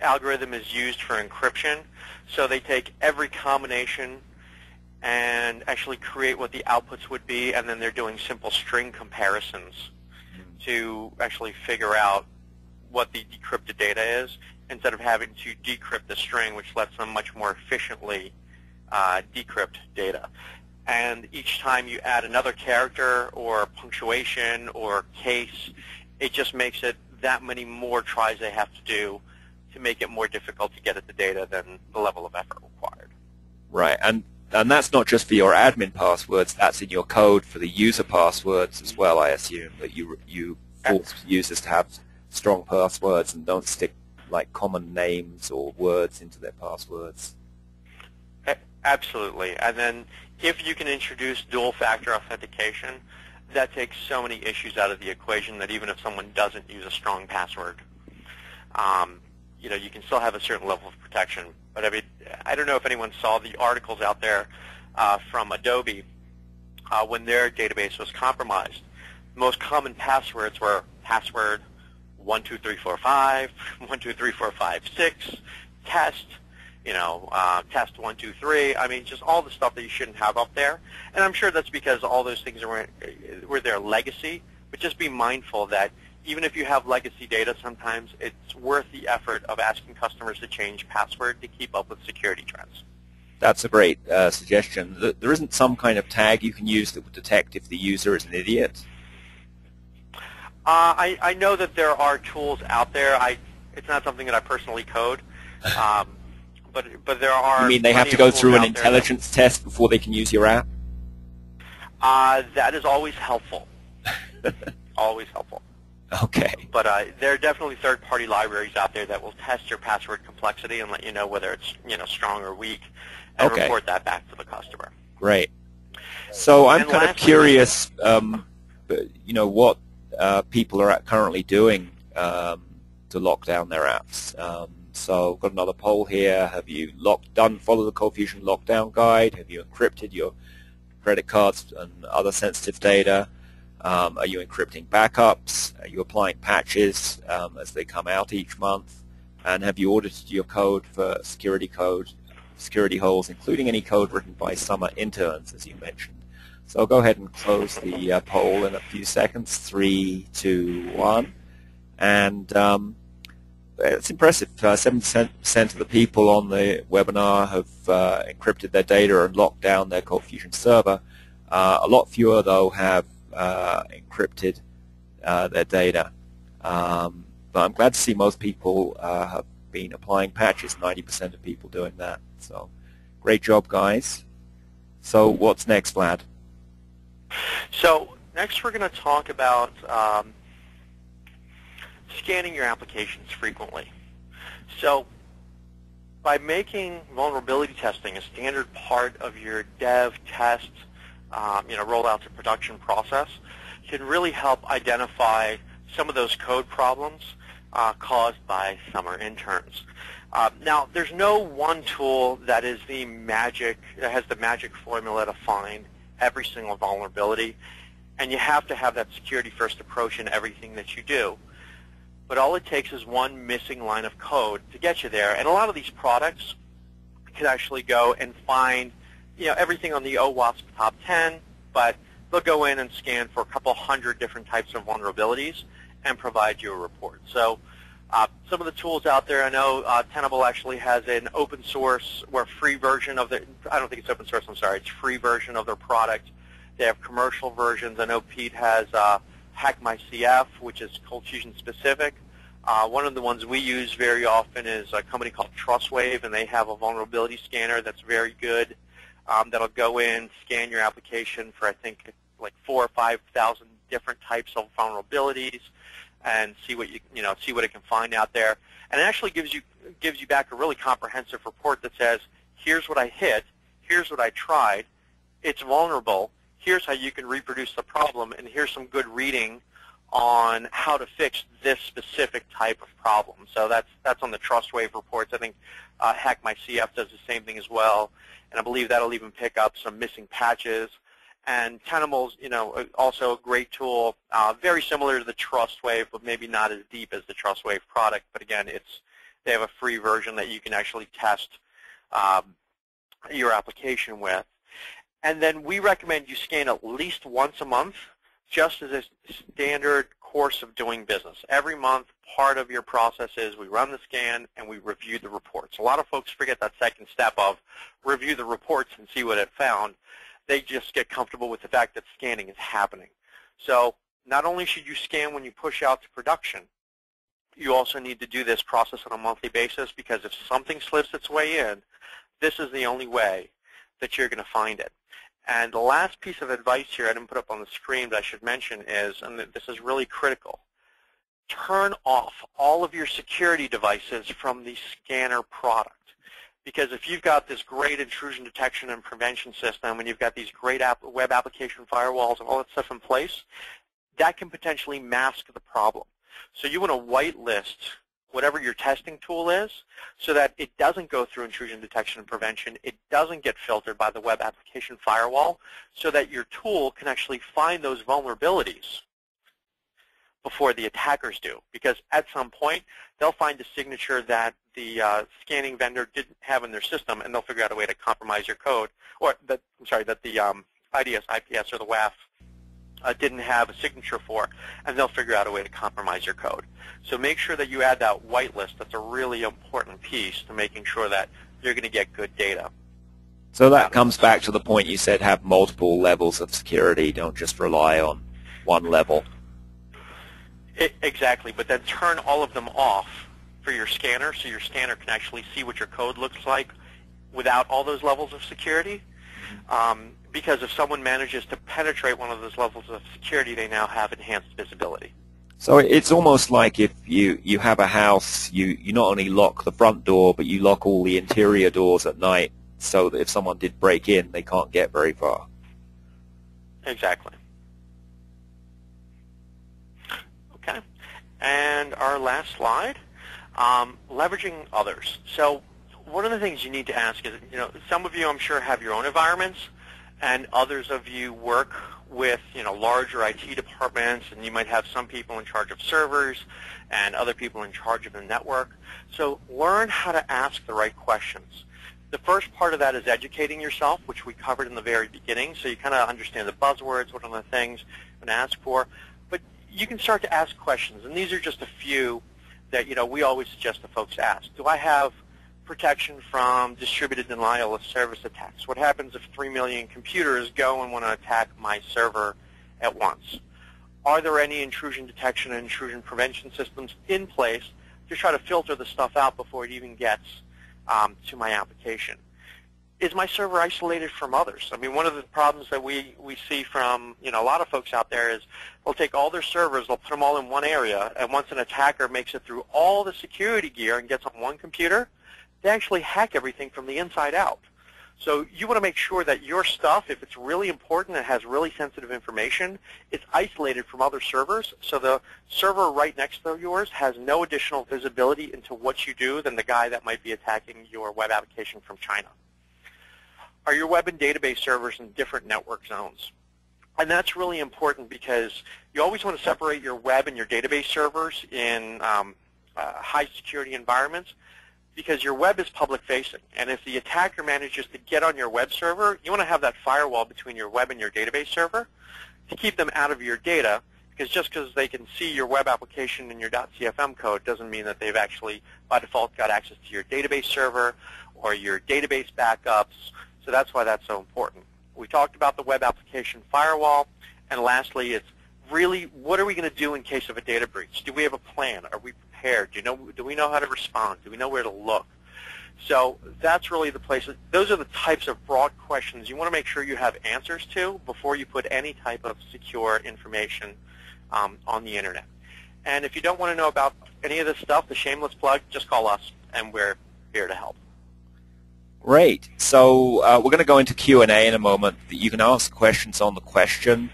algorithm is used for encryption. So they take every combination and actually create what the outputs would be, and then they're doing simple string comparisons to actually figure out what the decrypted data is instead of having to decrypt the string, which lets them much more efficiently uh, decrypt data. And each time you add another character or punctuation or case, it just makes it that many more tries they have to do to make it more difficult to get at the data than the level of effort required. Right, and and that's not just for your admin passwords. That's in your code for the user passwords as well. I assume that you you force users to have strong passwords and don't stick like common names or words into their passwords. Absolutely. And then if you can introduce dual-factor authentication, that takes so many issues out of the equation that even if someone doesn't use a strong password, um, you know, you can still have a certain level of protection. But I mean, I don't know if anyone saw the articles out there uh, from Adobe uh, when their database was compromised. most common passwords were password one, two, three, four, five, one, two, three, four, five, six, test, you know, uh, test one, two, three. I mean, just all the stuff that you shouldn't have up there. And I'm sure that's because all those things were, were their legacy. But just be mindful that even if you have legacy data, sometimes it's worth the effort of asking customers to change password to keep up with security trends. That's a great uh, suggestion. There isn't some kind of tag you can use that would detect if the user is an idiot. Uh, I, I know that there are tools out there. I it's not something that I personally code, um, but but there are. You mean they have to go through an intelligence test before they can use your app? Uh, that is always helpful. always helpful. Okay. But uh, there are definitely third-party libraries out there that will test your password complexity and let you know whether it's you know strong or weak, and okay. report that back to the customer. Great. So I'm and kind of curious, um, you know, what uh, people are currently doing um, to lock down their apps. Um, so I've got another poll here. Have you locked, done follow the ColdFusion lockdown guide? Have you encrypted your credit cards and other sensitive data? Um, are you encrypting backups? Are you applying patches um, as they come out each month? And have you audited your code for security code, security holes, including any code written by summer interns, as you mentioned? So I'll go ahead and close the uh, poll in a few seconds. Three, two, one. And um, it's impressive. Uh, 70% of the people on the webinar have uh, encrypted their data and locked down their ColdFusion server. Uh, a lot fewer, though, have uh, encrypted uh, their data. Um, but I'm glad to see most people uh, have been applying patches, 90% of people doing that. So great job, guys. So what's next, Vlad? So next we're going to talk about um, scanning your applications frequently. So by making vulnerability testing a standard part of your dev, test, um, you know, rollout to production process, can really help identify some of those code problems uh, caused by summer interns. Uh, now, there's no one tool that is the magic, that has the magic formula to find every single vulnerability, and you have to have that security-first approach in everything that you do but all it takes is one missing line of code to get you there. And a lot of these products can actually go and find, you know, everything on the OWASP top 10, but they'll go in and scan for a couple hundred different types of vulnerabilities and provide you a report. So uh, some of the tools out there, I know uh, Tenable actually has an open source or free version of the, I don't think it's open source, I'm sorry, it's free version of their product. They have commercial versions. I know Pete has uh, HackMyCF, which is Cold Fusion specific. Uh, one of the ones we use very often is a company called Trustwave, and they have a vulnerability scanner that's very good. Um, that'll go in, scan your application for I think like four or five thousand different types of vulnerabilities, and see what you you know see what it can find out there. And it actually gives you gives you back a really comprehensive report that says, here's what I hit, here's what I tried, it's vulnerable, here's how you can reproduce the problem, and here's some good reading on how to fix this specific type of problem. So that's that's on the TrustWave reports. I think uh, HackMyCF does the same thing as well, and I believe that'll even pick up some missing patches. And Tenable's, you know, also a great tool, uh, very similar to the TrustWave, but maybe not as deep as the TrustWave product. But again, it's they have a free version that you can actually test um, your application with. And then we recommend you scan at least once a month, just as a standard course of doing business. Every month, part of your process is we run the scan and we review the reports. A lot of folks forget that second step of review the reports and see what it found. They just get comfortable with the fact that scanning is happening. So not only should you scan when you push out to production, you also need to do this process on a monthly basis because if something slips its way in, this is the only way that you're going to find it. And the last piece of advice here I didn't put up on the screen but I should mention is, and this is really critical, turn off all of your security devices from the scanner product. Because if you've got this great intrusion detection and prevention system and you've got these great app web application firewalls and all that stuff in place, that can potentially mask the problem. So you want to whitelist whatever your testing tool is so that it doesn't go through intrusion detection and prevention. It doesn't get filtered by the web application firewall so that your tool can actually find those vulnerabilities before the attackers do. Because at some point, they'll find a signature that the uh, scanning vendor didn't have in their system, and they'll figure out a way to compromise your code, or that, I'm sorry, that the um, IDS, IPS, or the WAF uh, didn't have a signature for, and they'll figure out a way to compromise your code. So make sure that you add that whitelist. That's a really important piece to making sure that you're going to get good data. So that comes back to the point you said have multiple levels of security. Don't just rely on one level. It, exactly, but then turn all of them off for your scanner so your scanner can actually see what your code looks like without all those levels of security. Um, because if someone manages to penetrate one of those levels of security, they now have enhanced visibility. So it's almost like if you, you have a house, you, you not only lock the front door, but you lock all the interior doors at night so that if someone did break in, they can't get very far. Exactly. Okay. And our last slide, um, leveraging others. So one of the things you need to ask is, you know, some of you I'm sure have your own environments, and others of you work with you know larger IT departments, and you might have some people in charge of servers and other people in charge of the network. So learn how to ask the right questions. The first part of that is educating yourself, which we covered in the very beginning. So you kind of understand the buzzwords, what are the things you to ask for. But you can start to ask questions, and these are just a few that you know we always suggest the folks ask. Do I have protection from distributed denial of service attacks? What happens if 3 million computers go and want to attack my server at once? Are there any intrusion detection and intrusion prevention systems in place to try to filter the stuff out before it even gets um, to my application? Is my server isolated from others? I mean, one of the problems that we, we see from you know a lot of folks out there is they'll take all their servers, they'll put them all in one area, and once an attacker makes it through all the security gear and gets on one computer, they actually hack everything from the inside out. So you want to make sure that your stuff, if it's really important and has really sensitive information, it's isolated from other servers. So the server right next to yours has no additional visibility into what you do than the guy that might be attacking your web application from China. Are your web and database servers in different network zones? And that's really important because you always want to separate your web and your database servers in um, uh, high security environments because your web is public facing. And if the attacker manages to get on your web server, you want to have that firewall between your web and your database server to keep them out of your data because just because they can see your web application and your .cfm code doesn't mean that they've actually, by default, got access to your database server or your database backups. So that's why that's so important. We talked about the web application firewall. And lastly, it's really what are we going to do in case of a data breach? Do we have a plan? Are we prepared? Do, you know, do we know how to respond? Do we know where to look? So that's really the place. Those are the types of broad questions you want to make sure you have answers to before you put any type of secure information um, on the Internet. And if you don't want to know about any of this stuff, the shameless plug, just call us, and we're here to help. Great. So uh, we're going to go into Q&A in a moment. You can ask questions on the question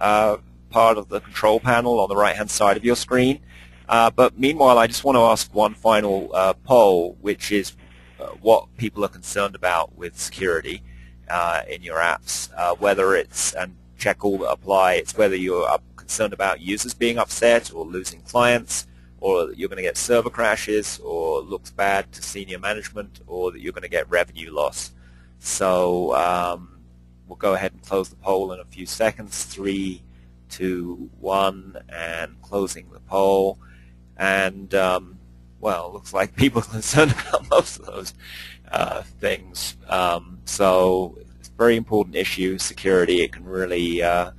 uh, part of the control panel on the right-hand side of your screen. Uh, but meanwhile, I just want to ask one final uh, poll, which is uh, what people are concerned about with security uh, in your apps, whether it's, and check all that apply, it's whether you're concerned about users being upset or losing clients, or that you're going to get server crashes, or looks bad to senior management, or that you're going to get revenue loss. So um, we'll go ahead and close the poll in a few seconds. Three, two, one, and closing the poll. And, um, well, looks like people are concerned about most of those uh, things. Um, so it's a very important issue, security. It can really uh,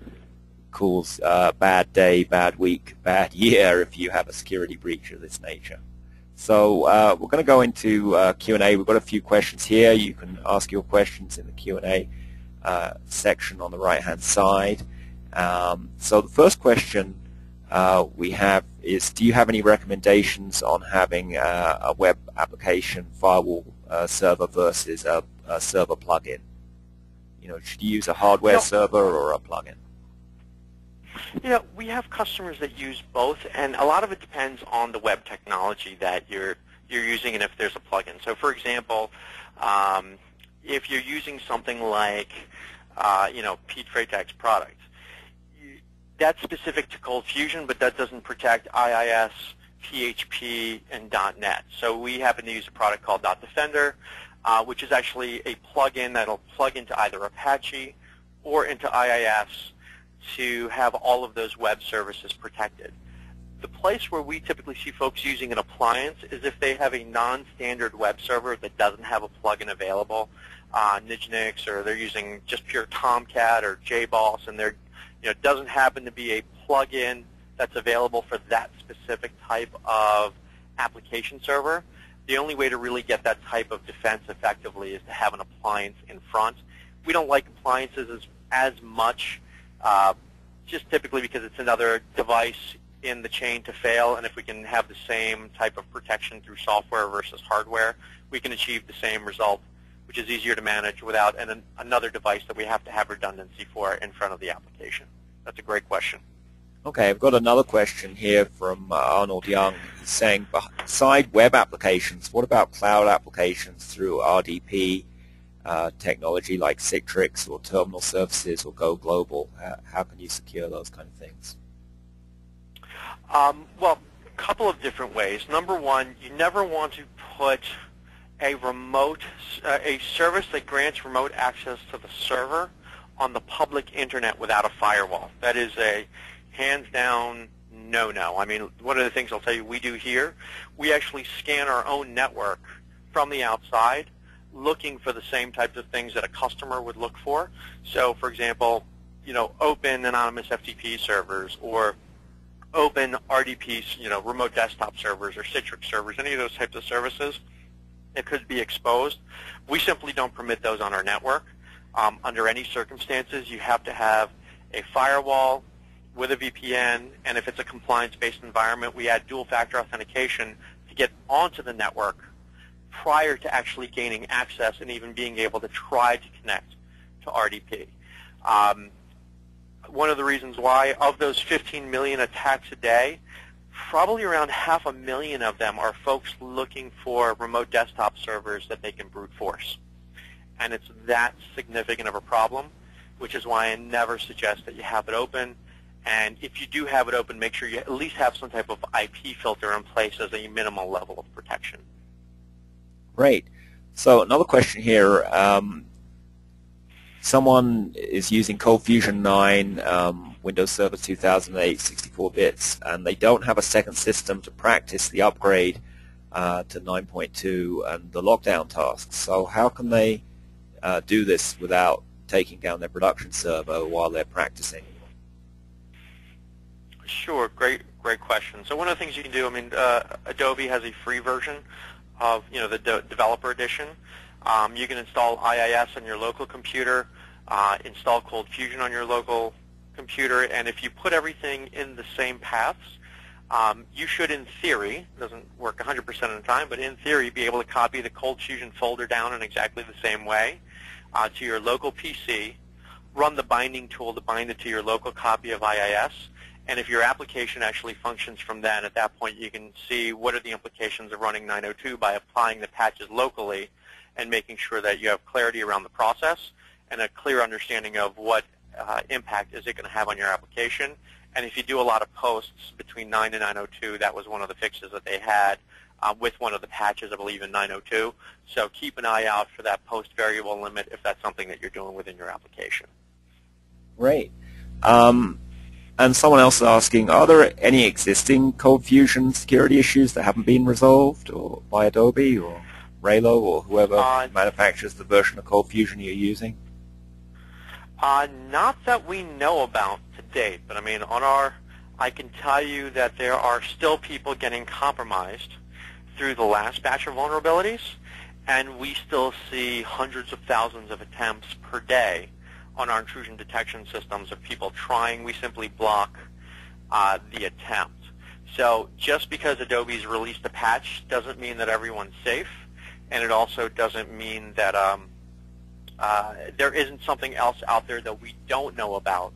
cause uh, bad day, bad week, bad year if you have a security breach of this nature. So uh, we're going to go into uh, Q&A. We've got a few questions here. You can ask your questions in the Q&A uh, section on the right-hand side. Um, so the first question uh, we have is, do you have any recommendations on having uh, a web application firewall uh, server versus a, a, server plugin? You know, should you use a hardware server or a plugin? You know, we have customers that use both, and a lot of it depends on the web technology that you're you're using and if there's a plugin. So, for example, um, if you're using something like, uh, you know, Pete Freitag's product, that's specific to Cold Fusion, but that doesn't protect IIS, PHP, and .NET. So we happen to use a product called dotDefender, uh, which is actually a plugin that'll plug into either Apache or into IIS to have all of those web services protected. The place where we typically see folks using an appliance is if they have a non-standard web server that doesn't have a plugin available, uh, Nginx, or they're using just pure Tomcat or JBoss, and they're you know, it doesn't happen to be a plugin that's available for that specific type of application server. The only way to really get that type of defense effectively is to have an appliance in front. We don't like appliances as, as much, uh, just typically because it's another device in the chain to fail, and if we can have the same type of protection through software versus hardware, we can achieve the same result which is easier to manage without an, another device that we have to have redundancy for in front of the application? That's a great question. Okay, I've got another question here from uh, Arnold Young. He's saying, beside web applications, what about cloud applications through RDP uh, technology like Citrix or terminal services or Go Global? How, how can you secure those kind of things? Um, well, a couple of different ways. Number one, you never want to put a remote, uh, a service that grants remote access to the server on the public internet without a firewall. That is a hands down no-no. I mean, one of the things I'll tell you we do here, we actually scan our own network from the outside looking for the same types of things that a customer would look for. So, for example, you know, open anonymous FTP servers or open RDP, you know, remote desktop servers or Citrix servers, any of those types of services that could be exposed. We simply don't permit those on our network. Um, under any circumstances, you have to have a firewall with a VPN, and if it's a compliance-based environment, we add dual-factor authentication to get onto the network prior to actually gaining access and even being able to try to connect to RDP. Um, one of the reasons why of those 15 million attacks a day, probably around half a million of them are folks looking for remote desktop servers that they can brute force. And it's that significant of a problem, which is why I never suggest that you have it open. And if you do have it open, make sure you at least have some type of IP filter in place as a minimal level of protection. Great. So another question here. Um, someone is using ColdFusion 9, um, Windows Server 2008, 64 bits, and they don't have a second system to practice the upgrade uh, to 9.2 and the lockdown tasks. So how can they uh, do this without taking down their production server while they're practicing? Sure, great, great question. So one of the things you can do, I mean, uh, Adobe has a free version of, you know, the de developer edition. Um, you can install IIS on your local computer, uh, install ColdFusion on your local computer, and if you put everything in the same paths, um, you should, in theory, doesn't work 100% of the time, but in theory, be able to copy the ColdFusion folder down in exactly the same way uh, to your local PC, run the binding tool to bind it to your local copy of IIS, and if your application actually functions from then, at that point you can see what are the implications of running 902 by applying the patches locally and making sure that you have clarity around the process and a clear understanding of what uh, impact is it going to have on your application. And if you do a lot of posts between 9 and 902, that was one of the fixes that they had uh, with one of the patches, I believe, in 902. So keep an eye out for that post variable limit if that's something that you're doing within your application. Great. Um, and someone else is asking, are there any existing ColdFusion security issues that haven't been resolved or by Adobe or Railo or whoever uh, manufactures the version of ColdFusion you're using? Uh, not that we know about to date, but I mean, on our, I can tell you that there are still people getting compromised through the last batch of vulnerabilities, and we still see hundreds of thousands of attempts per day on our intrusion detection systems of people trying. We simply block uh, the attempt. So just because Adobe's released a patch doesn't mean that everyone's safe, and it also doesn't mean that um, uh, there isn't something else out there that we don't know about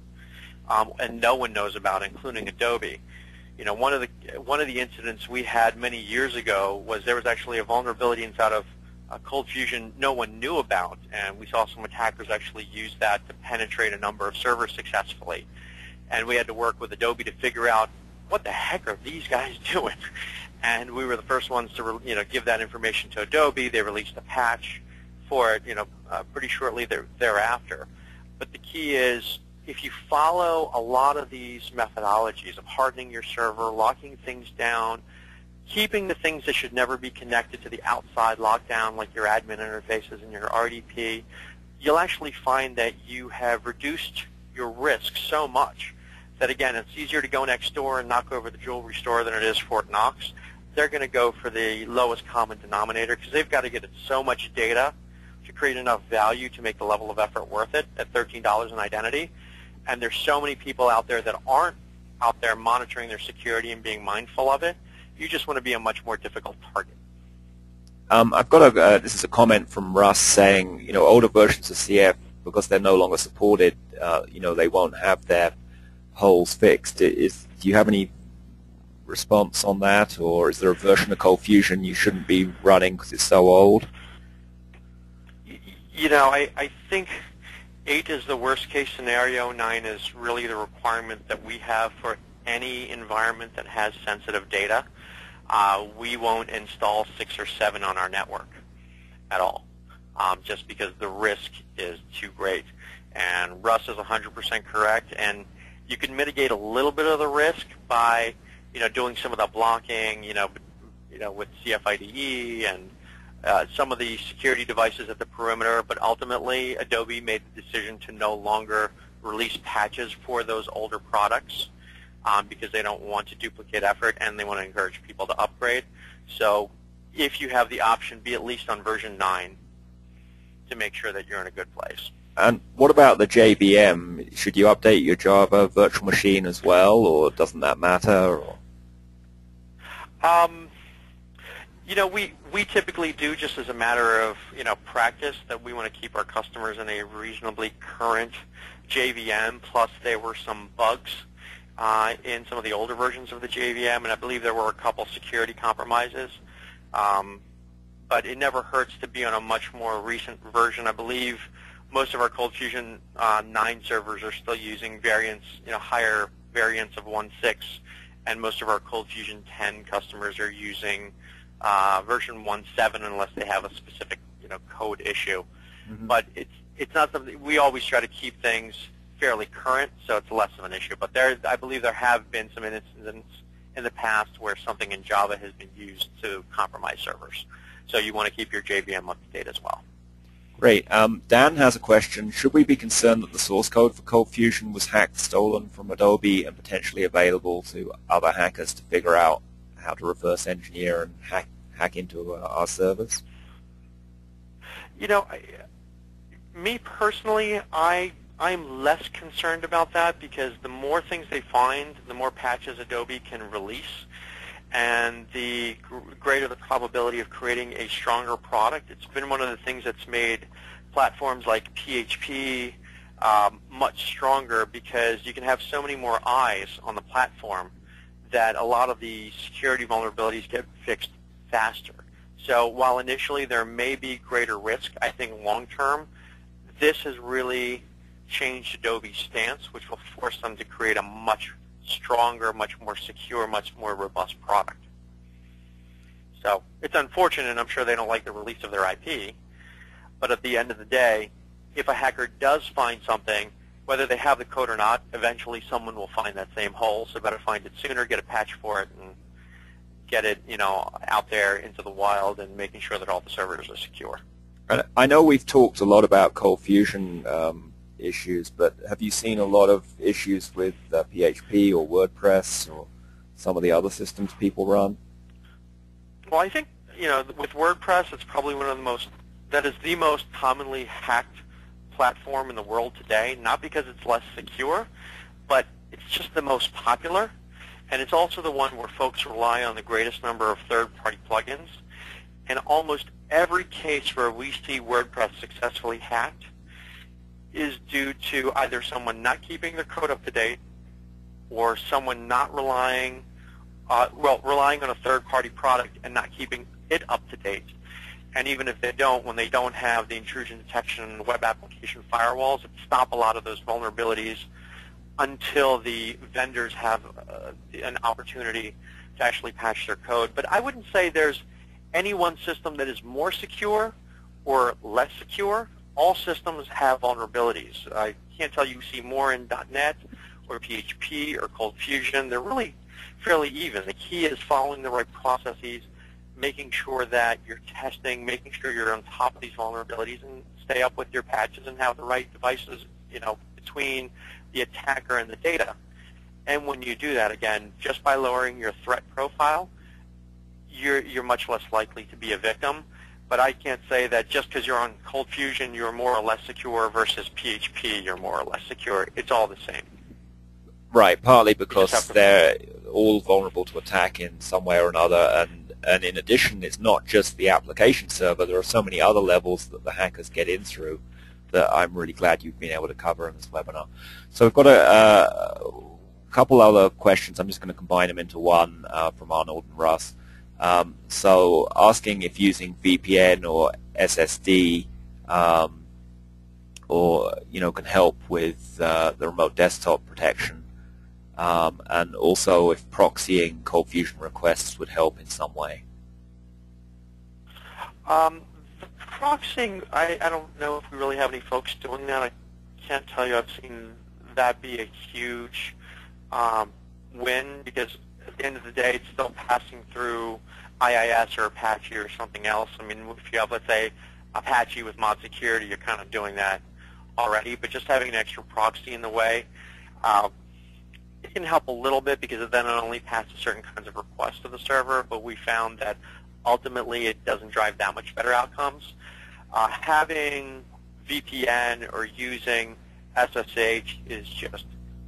um, and no one knows about, including Adobe. You know, one of the one of the incidents we had many years ago was there was actually a vulnerability inside of uh, ColdFusion no one knew about, and we saw some attackers actually use that to penetrate a number of servers successfully. And we had to work with Adobe to figure out what the heck are these guys doing. And we were the first ones to you know give that information to Adobe. They released a patch for it, you know, uh, pretty shortly there, thereafter. But the key is if you follow a lot of these methodologies of hardening your server, locking things down, keeping the things that should never be connected to the outside lockdown, like your admin interfaces and your RDP, you'll actually find that you have reduced your risk so much that, again, it's easier to go next door and knock over the jewelry store than it is Fort Knox. They're going to go for the lowest common denominator because they've got to get so much data create enough value to make the level of effort worth it at $13 an identity. And there's so many people out there that aren't out there monitoring their security and being mindful of it you just want to be a much more difficult target. Um, I've got a, uh, this is a comment from Russ saying, you know, older versions of CF, because they're no longer supported, uh, you know, they won't have their holes fixed. Is, do you have any response on that, or is there a version of ColdFusion you shouldn't be running because it's so old? You know, I, I think 8 is the worst case scenario. 9 is really the requirement that we have for any environment that has sensitive data. Uh, we won't install 6 or 7 on our network at all, um, just because the risk is too great. And Russ is 100% correct, and you can mitigate a little bit of the risk by, you know, doing some of the blocking, you know, you know, with CFIDE and uh, some of the security devices at the perimeter, but ultimately Adobe made the decision to no longer release patches for those older products um, because they don't want to duplicate effort and they want to encourage people to upgrade. So if you have the option, be at least on version 9 to make sure that you're in a good place. And what about the JVM? Should you update your Java virtual machine as well, or doesn't that matter? Um, you know, we, we typically do just as a matter of, you know, practice that we want to keep our customers in a reasonably current JVM, plus there were some bugs uh, in some of the older versions of the JVM, and I believe there were a couple security compromises. Um, but it never hurts to be on a much more recent version. I believe most of our ColdFusion uh, 9 servers are still using variants, you know, higher variants of 1.6, and most of our ColdFusion 10 customers are using uh, version 1.7 unless they have a specific, you know, code issue. Mm-hmm. But it's it's not something we always try to keep things fairly current, so it's less of an issue. But there, I believe there have been some incidents in the past where something in Java has been used to compromise servers. So you want to keep your JVM up to date as well. Great. Um, Dan has a question. Should we be concerned that the source code for ColdFusion was hacked, stolen from Adobe, and potentially available to other hackers to figure out how to reverse engineer and hack, hack into uh, our servers? You know, I, me personally, I I'm less concerned about that because the more things they find, the more patches Adobe can release, and the greater the probability of creating a stronger product. It's been one of the things that's made platforms like PHP um, much stronger because you can have so many more eyes on the platform that a lot of the security vulnerabilities get fixed faster. So while initially there may be greater risk, I think long term, this has really changed Adobe's stance, which will force them to create a much stronger, much more secure, much more robust product. So it's unfortunate, and I'm sure they don't like the release of their IP, but at the end of the day, if a hacker does find something, whether they have the code or not, eventually someone will find that same hole, so better find it sooner, get a patch for it, and get it, you know, out there into the wild and making sure that all the servers are secure. I know we've talked a lot about ColdFusion um, issues, but have you seen a lot of issues with uh, PHP or WordPress or some of the other systems people run? Well, I think you know with WordPress, it's probably one of the most that is the most commonly hacked platform in the world today. Not because it's less secure, but it's just the most popular, and it's also the one where folks rely on the greatest number of third-party plugins. And almost every case where we see WordPress successfully hacked is due to either someone not keeping their code up to date or someone not relying, uh, well, relying on a third-party product and not keeping it up to date. And even if they don't, when they don't have the intrusion detection web application firewalls, it stop a lot of those vulnerabilities until the vendors have uh, an opportunity to actually patch their code. But I wouldn't say there's any one system that is more secure or less secure all systems have vulnerabilities. I can't tell you see more in .NET or PHP or ColdFusion. They're really fairly even. The key is following the right processes, making sure that you're testing, making sure you're on top of these vulnerabilities and stay up with your patches and have the right devices, you know, between the attacker and the data. And when you do that, again, just by lowering your threat profile, you're, you're much less likely to be a victim but I can't say that just because you're on ColdFusion, you're more or less secure versus PHP, you're more or less secure. It's all the same. Right, partly because they're all vulnerable to attack in some way or another, and, and in addition, it's not just the application server. There are so many other levels that the hackers get in through that I'm really glad you've been able to cover in this webinar. So we've got a, couple other questions. I'm just going to combine them into one uh, from Arnold and Russ. Um, so asking if using VPN or SSD um, or you know can help with uh, the remote desktop protection, um, and also if proxying ColdFusion requests would help in some way. Um, proxying, I, I don't know if we really have any folks doing that. I can't tell you I've seen that be a huge um, win because at the end of the day, it's still passing through IIS or Apache or something else. I mean, if you have, let's say, Apache with mod security, you're kind of doing that already. But just having an extra proxy in the way, uh, it can help a little bit because then it only passes certain kinds of requests to the server. But we found that ultimately it doesn't drive that much better outcomes. Uh, having VPN or using SSH is just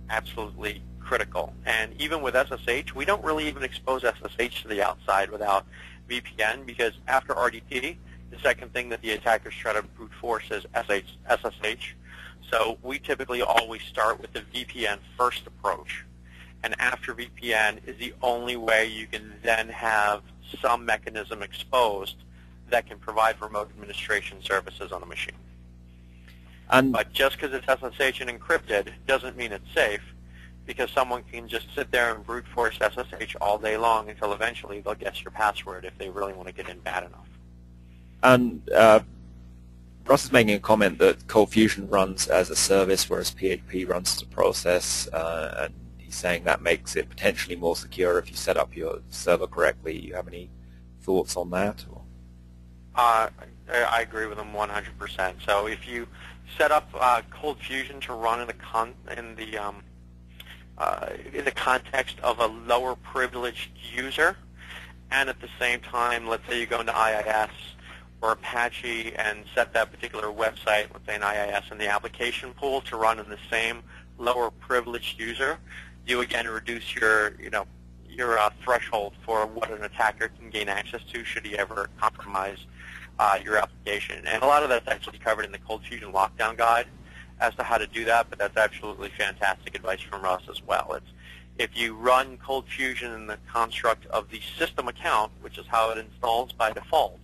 absolutely critical. And even with SSH, we don't really even expose SSH to the outside without VPN because after RDP, the second thing that the attackers try to brute force is SSH. So we typically always start with the VPN first approach. And after VPN is the only way you can then have some mechanism exposed that can provide remote administration services on a machine. And but just because it's SSH and encrypted doesn't mean it's safe because someone can just sit there and brute force SSH all day long until eventually they'll guess your password if they really want to get in bad enough. And uh, Ross is making a comment that ColdFusion runs as a service, whereas PHP runs as a process, uh, and saying that makes it potentially more secure if you set up your server correctly. You have any thoughts on that? Uh, I agree with him 100%. So if you set up uh, ColdFusion to run in the con in the um, uh, in the context of a lower privileged user, and at the same time, let's say you go into IIS or Apache and set that particular website, let's say an IIS in the application pool to run in the same lower privileged user, you again reduce your, you know, your uh, threshold for what an attacker can gain access to should he ever compromise uh, your application. And a lot of that's actually covered in the ColdFusion Lockdown Guide as to how to do that, but that's absolutely fantastic advice from us as well. It's if you run ColdFusion in the construct of the system account, which is how it installs by default,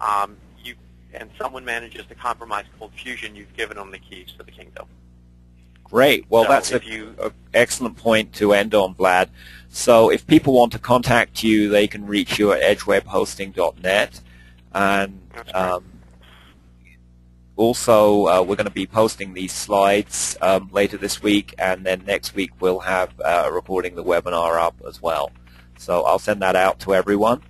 um, you and someone manages to compromise ColdFusion, you've given them the keys to the kingdom. Great. Well, so that's an excellent point to end on, Vlad. So if people want to contact you, they can reach you at edgewebhosting.net. And um, also, uh, we're going to be posting these slides um, later this week, and then next week we'll have uh, recording the webinar up as well. So I'll send that out to everyone.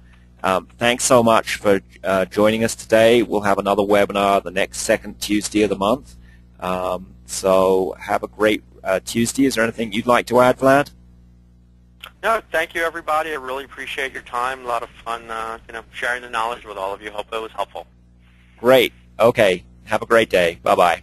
Um, thanks so much for uh, joining us today. We'll have another webinar the next second Tuesday of the month. Um, so have a great uh, Tuesday. Is there anything you'd like to add, Vlad? No, thank you, everybody. I really appreciate your time. A lot of fun, uh, you know, sharing the knowledge with all of you. Hope it was helpful. Great. Okay. Have a great day. Bye-bye.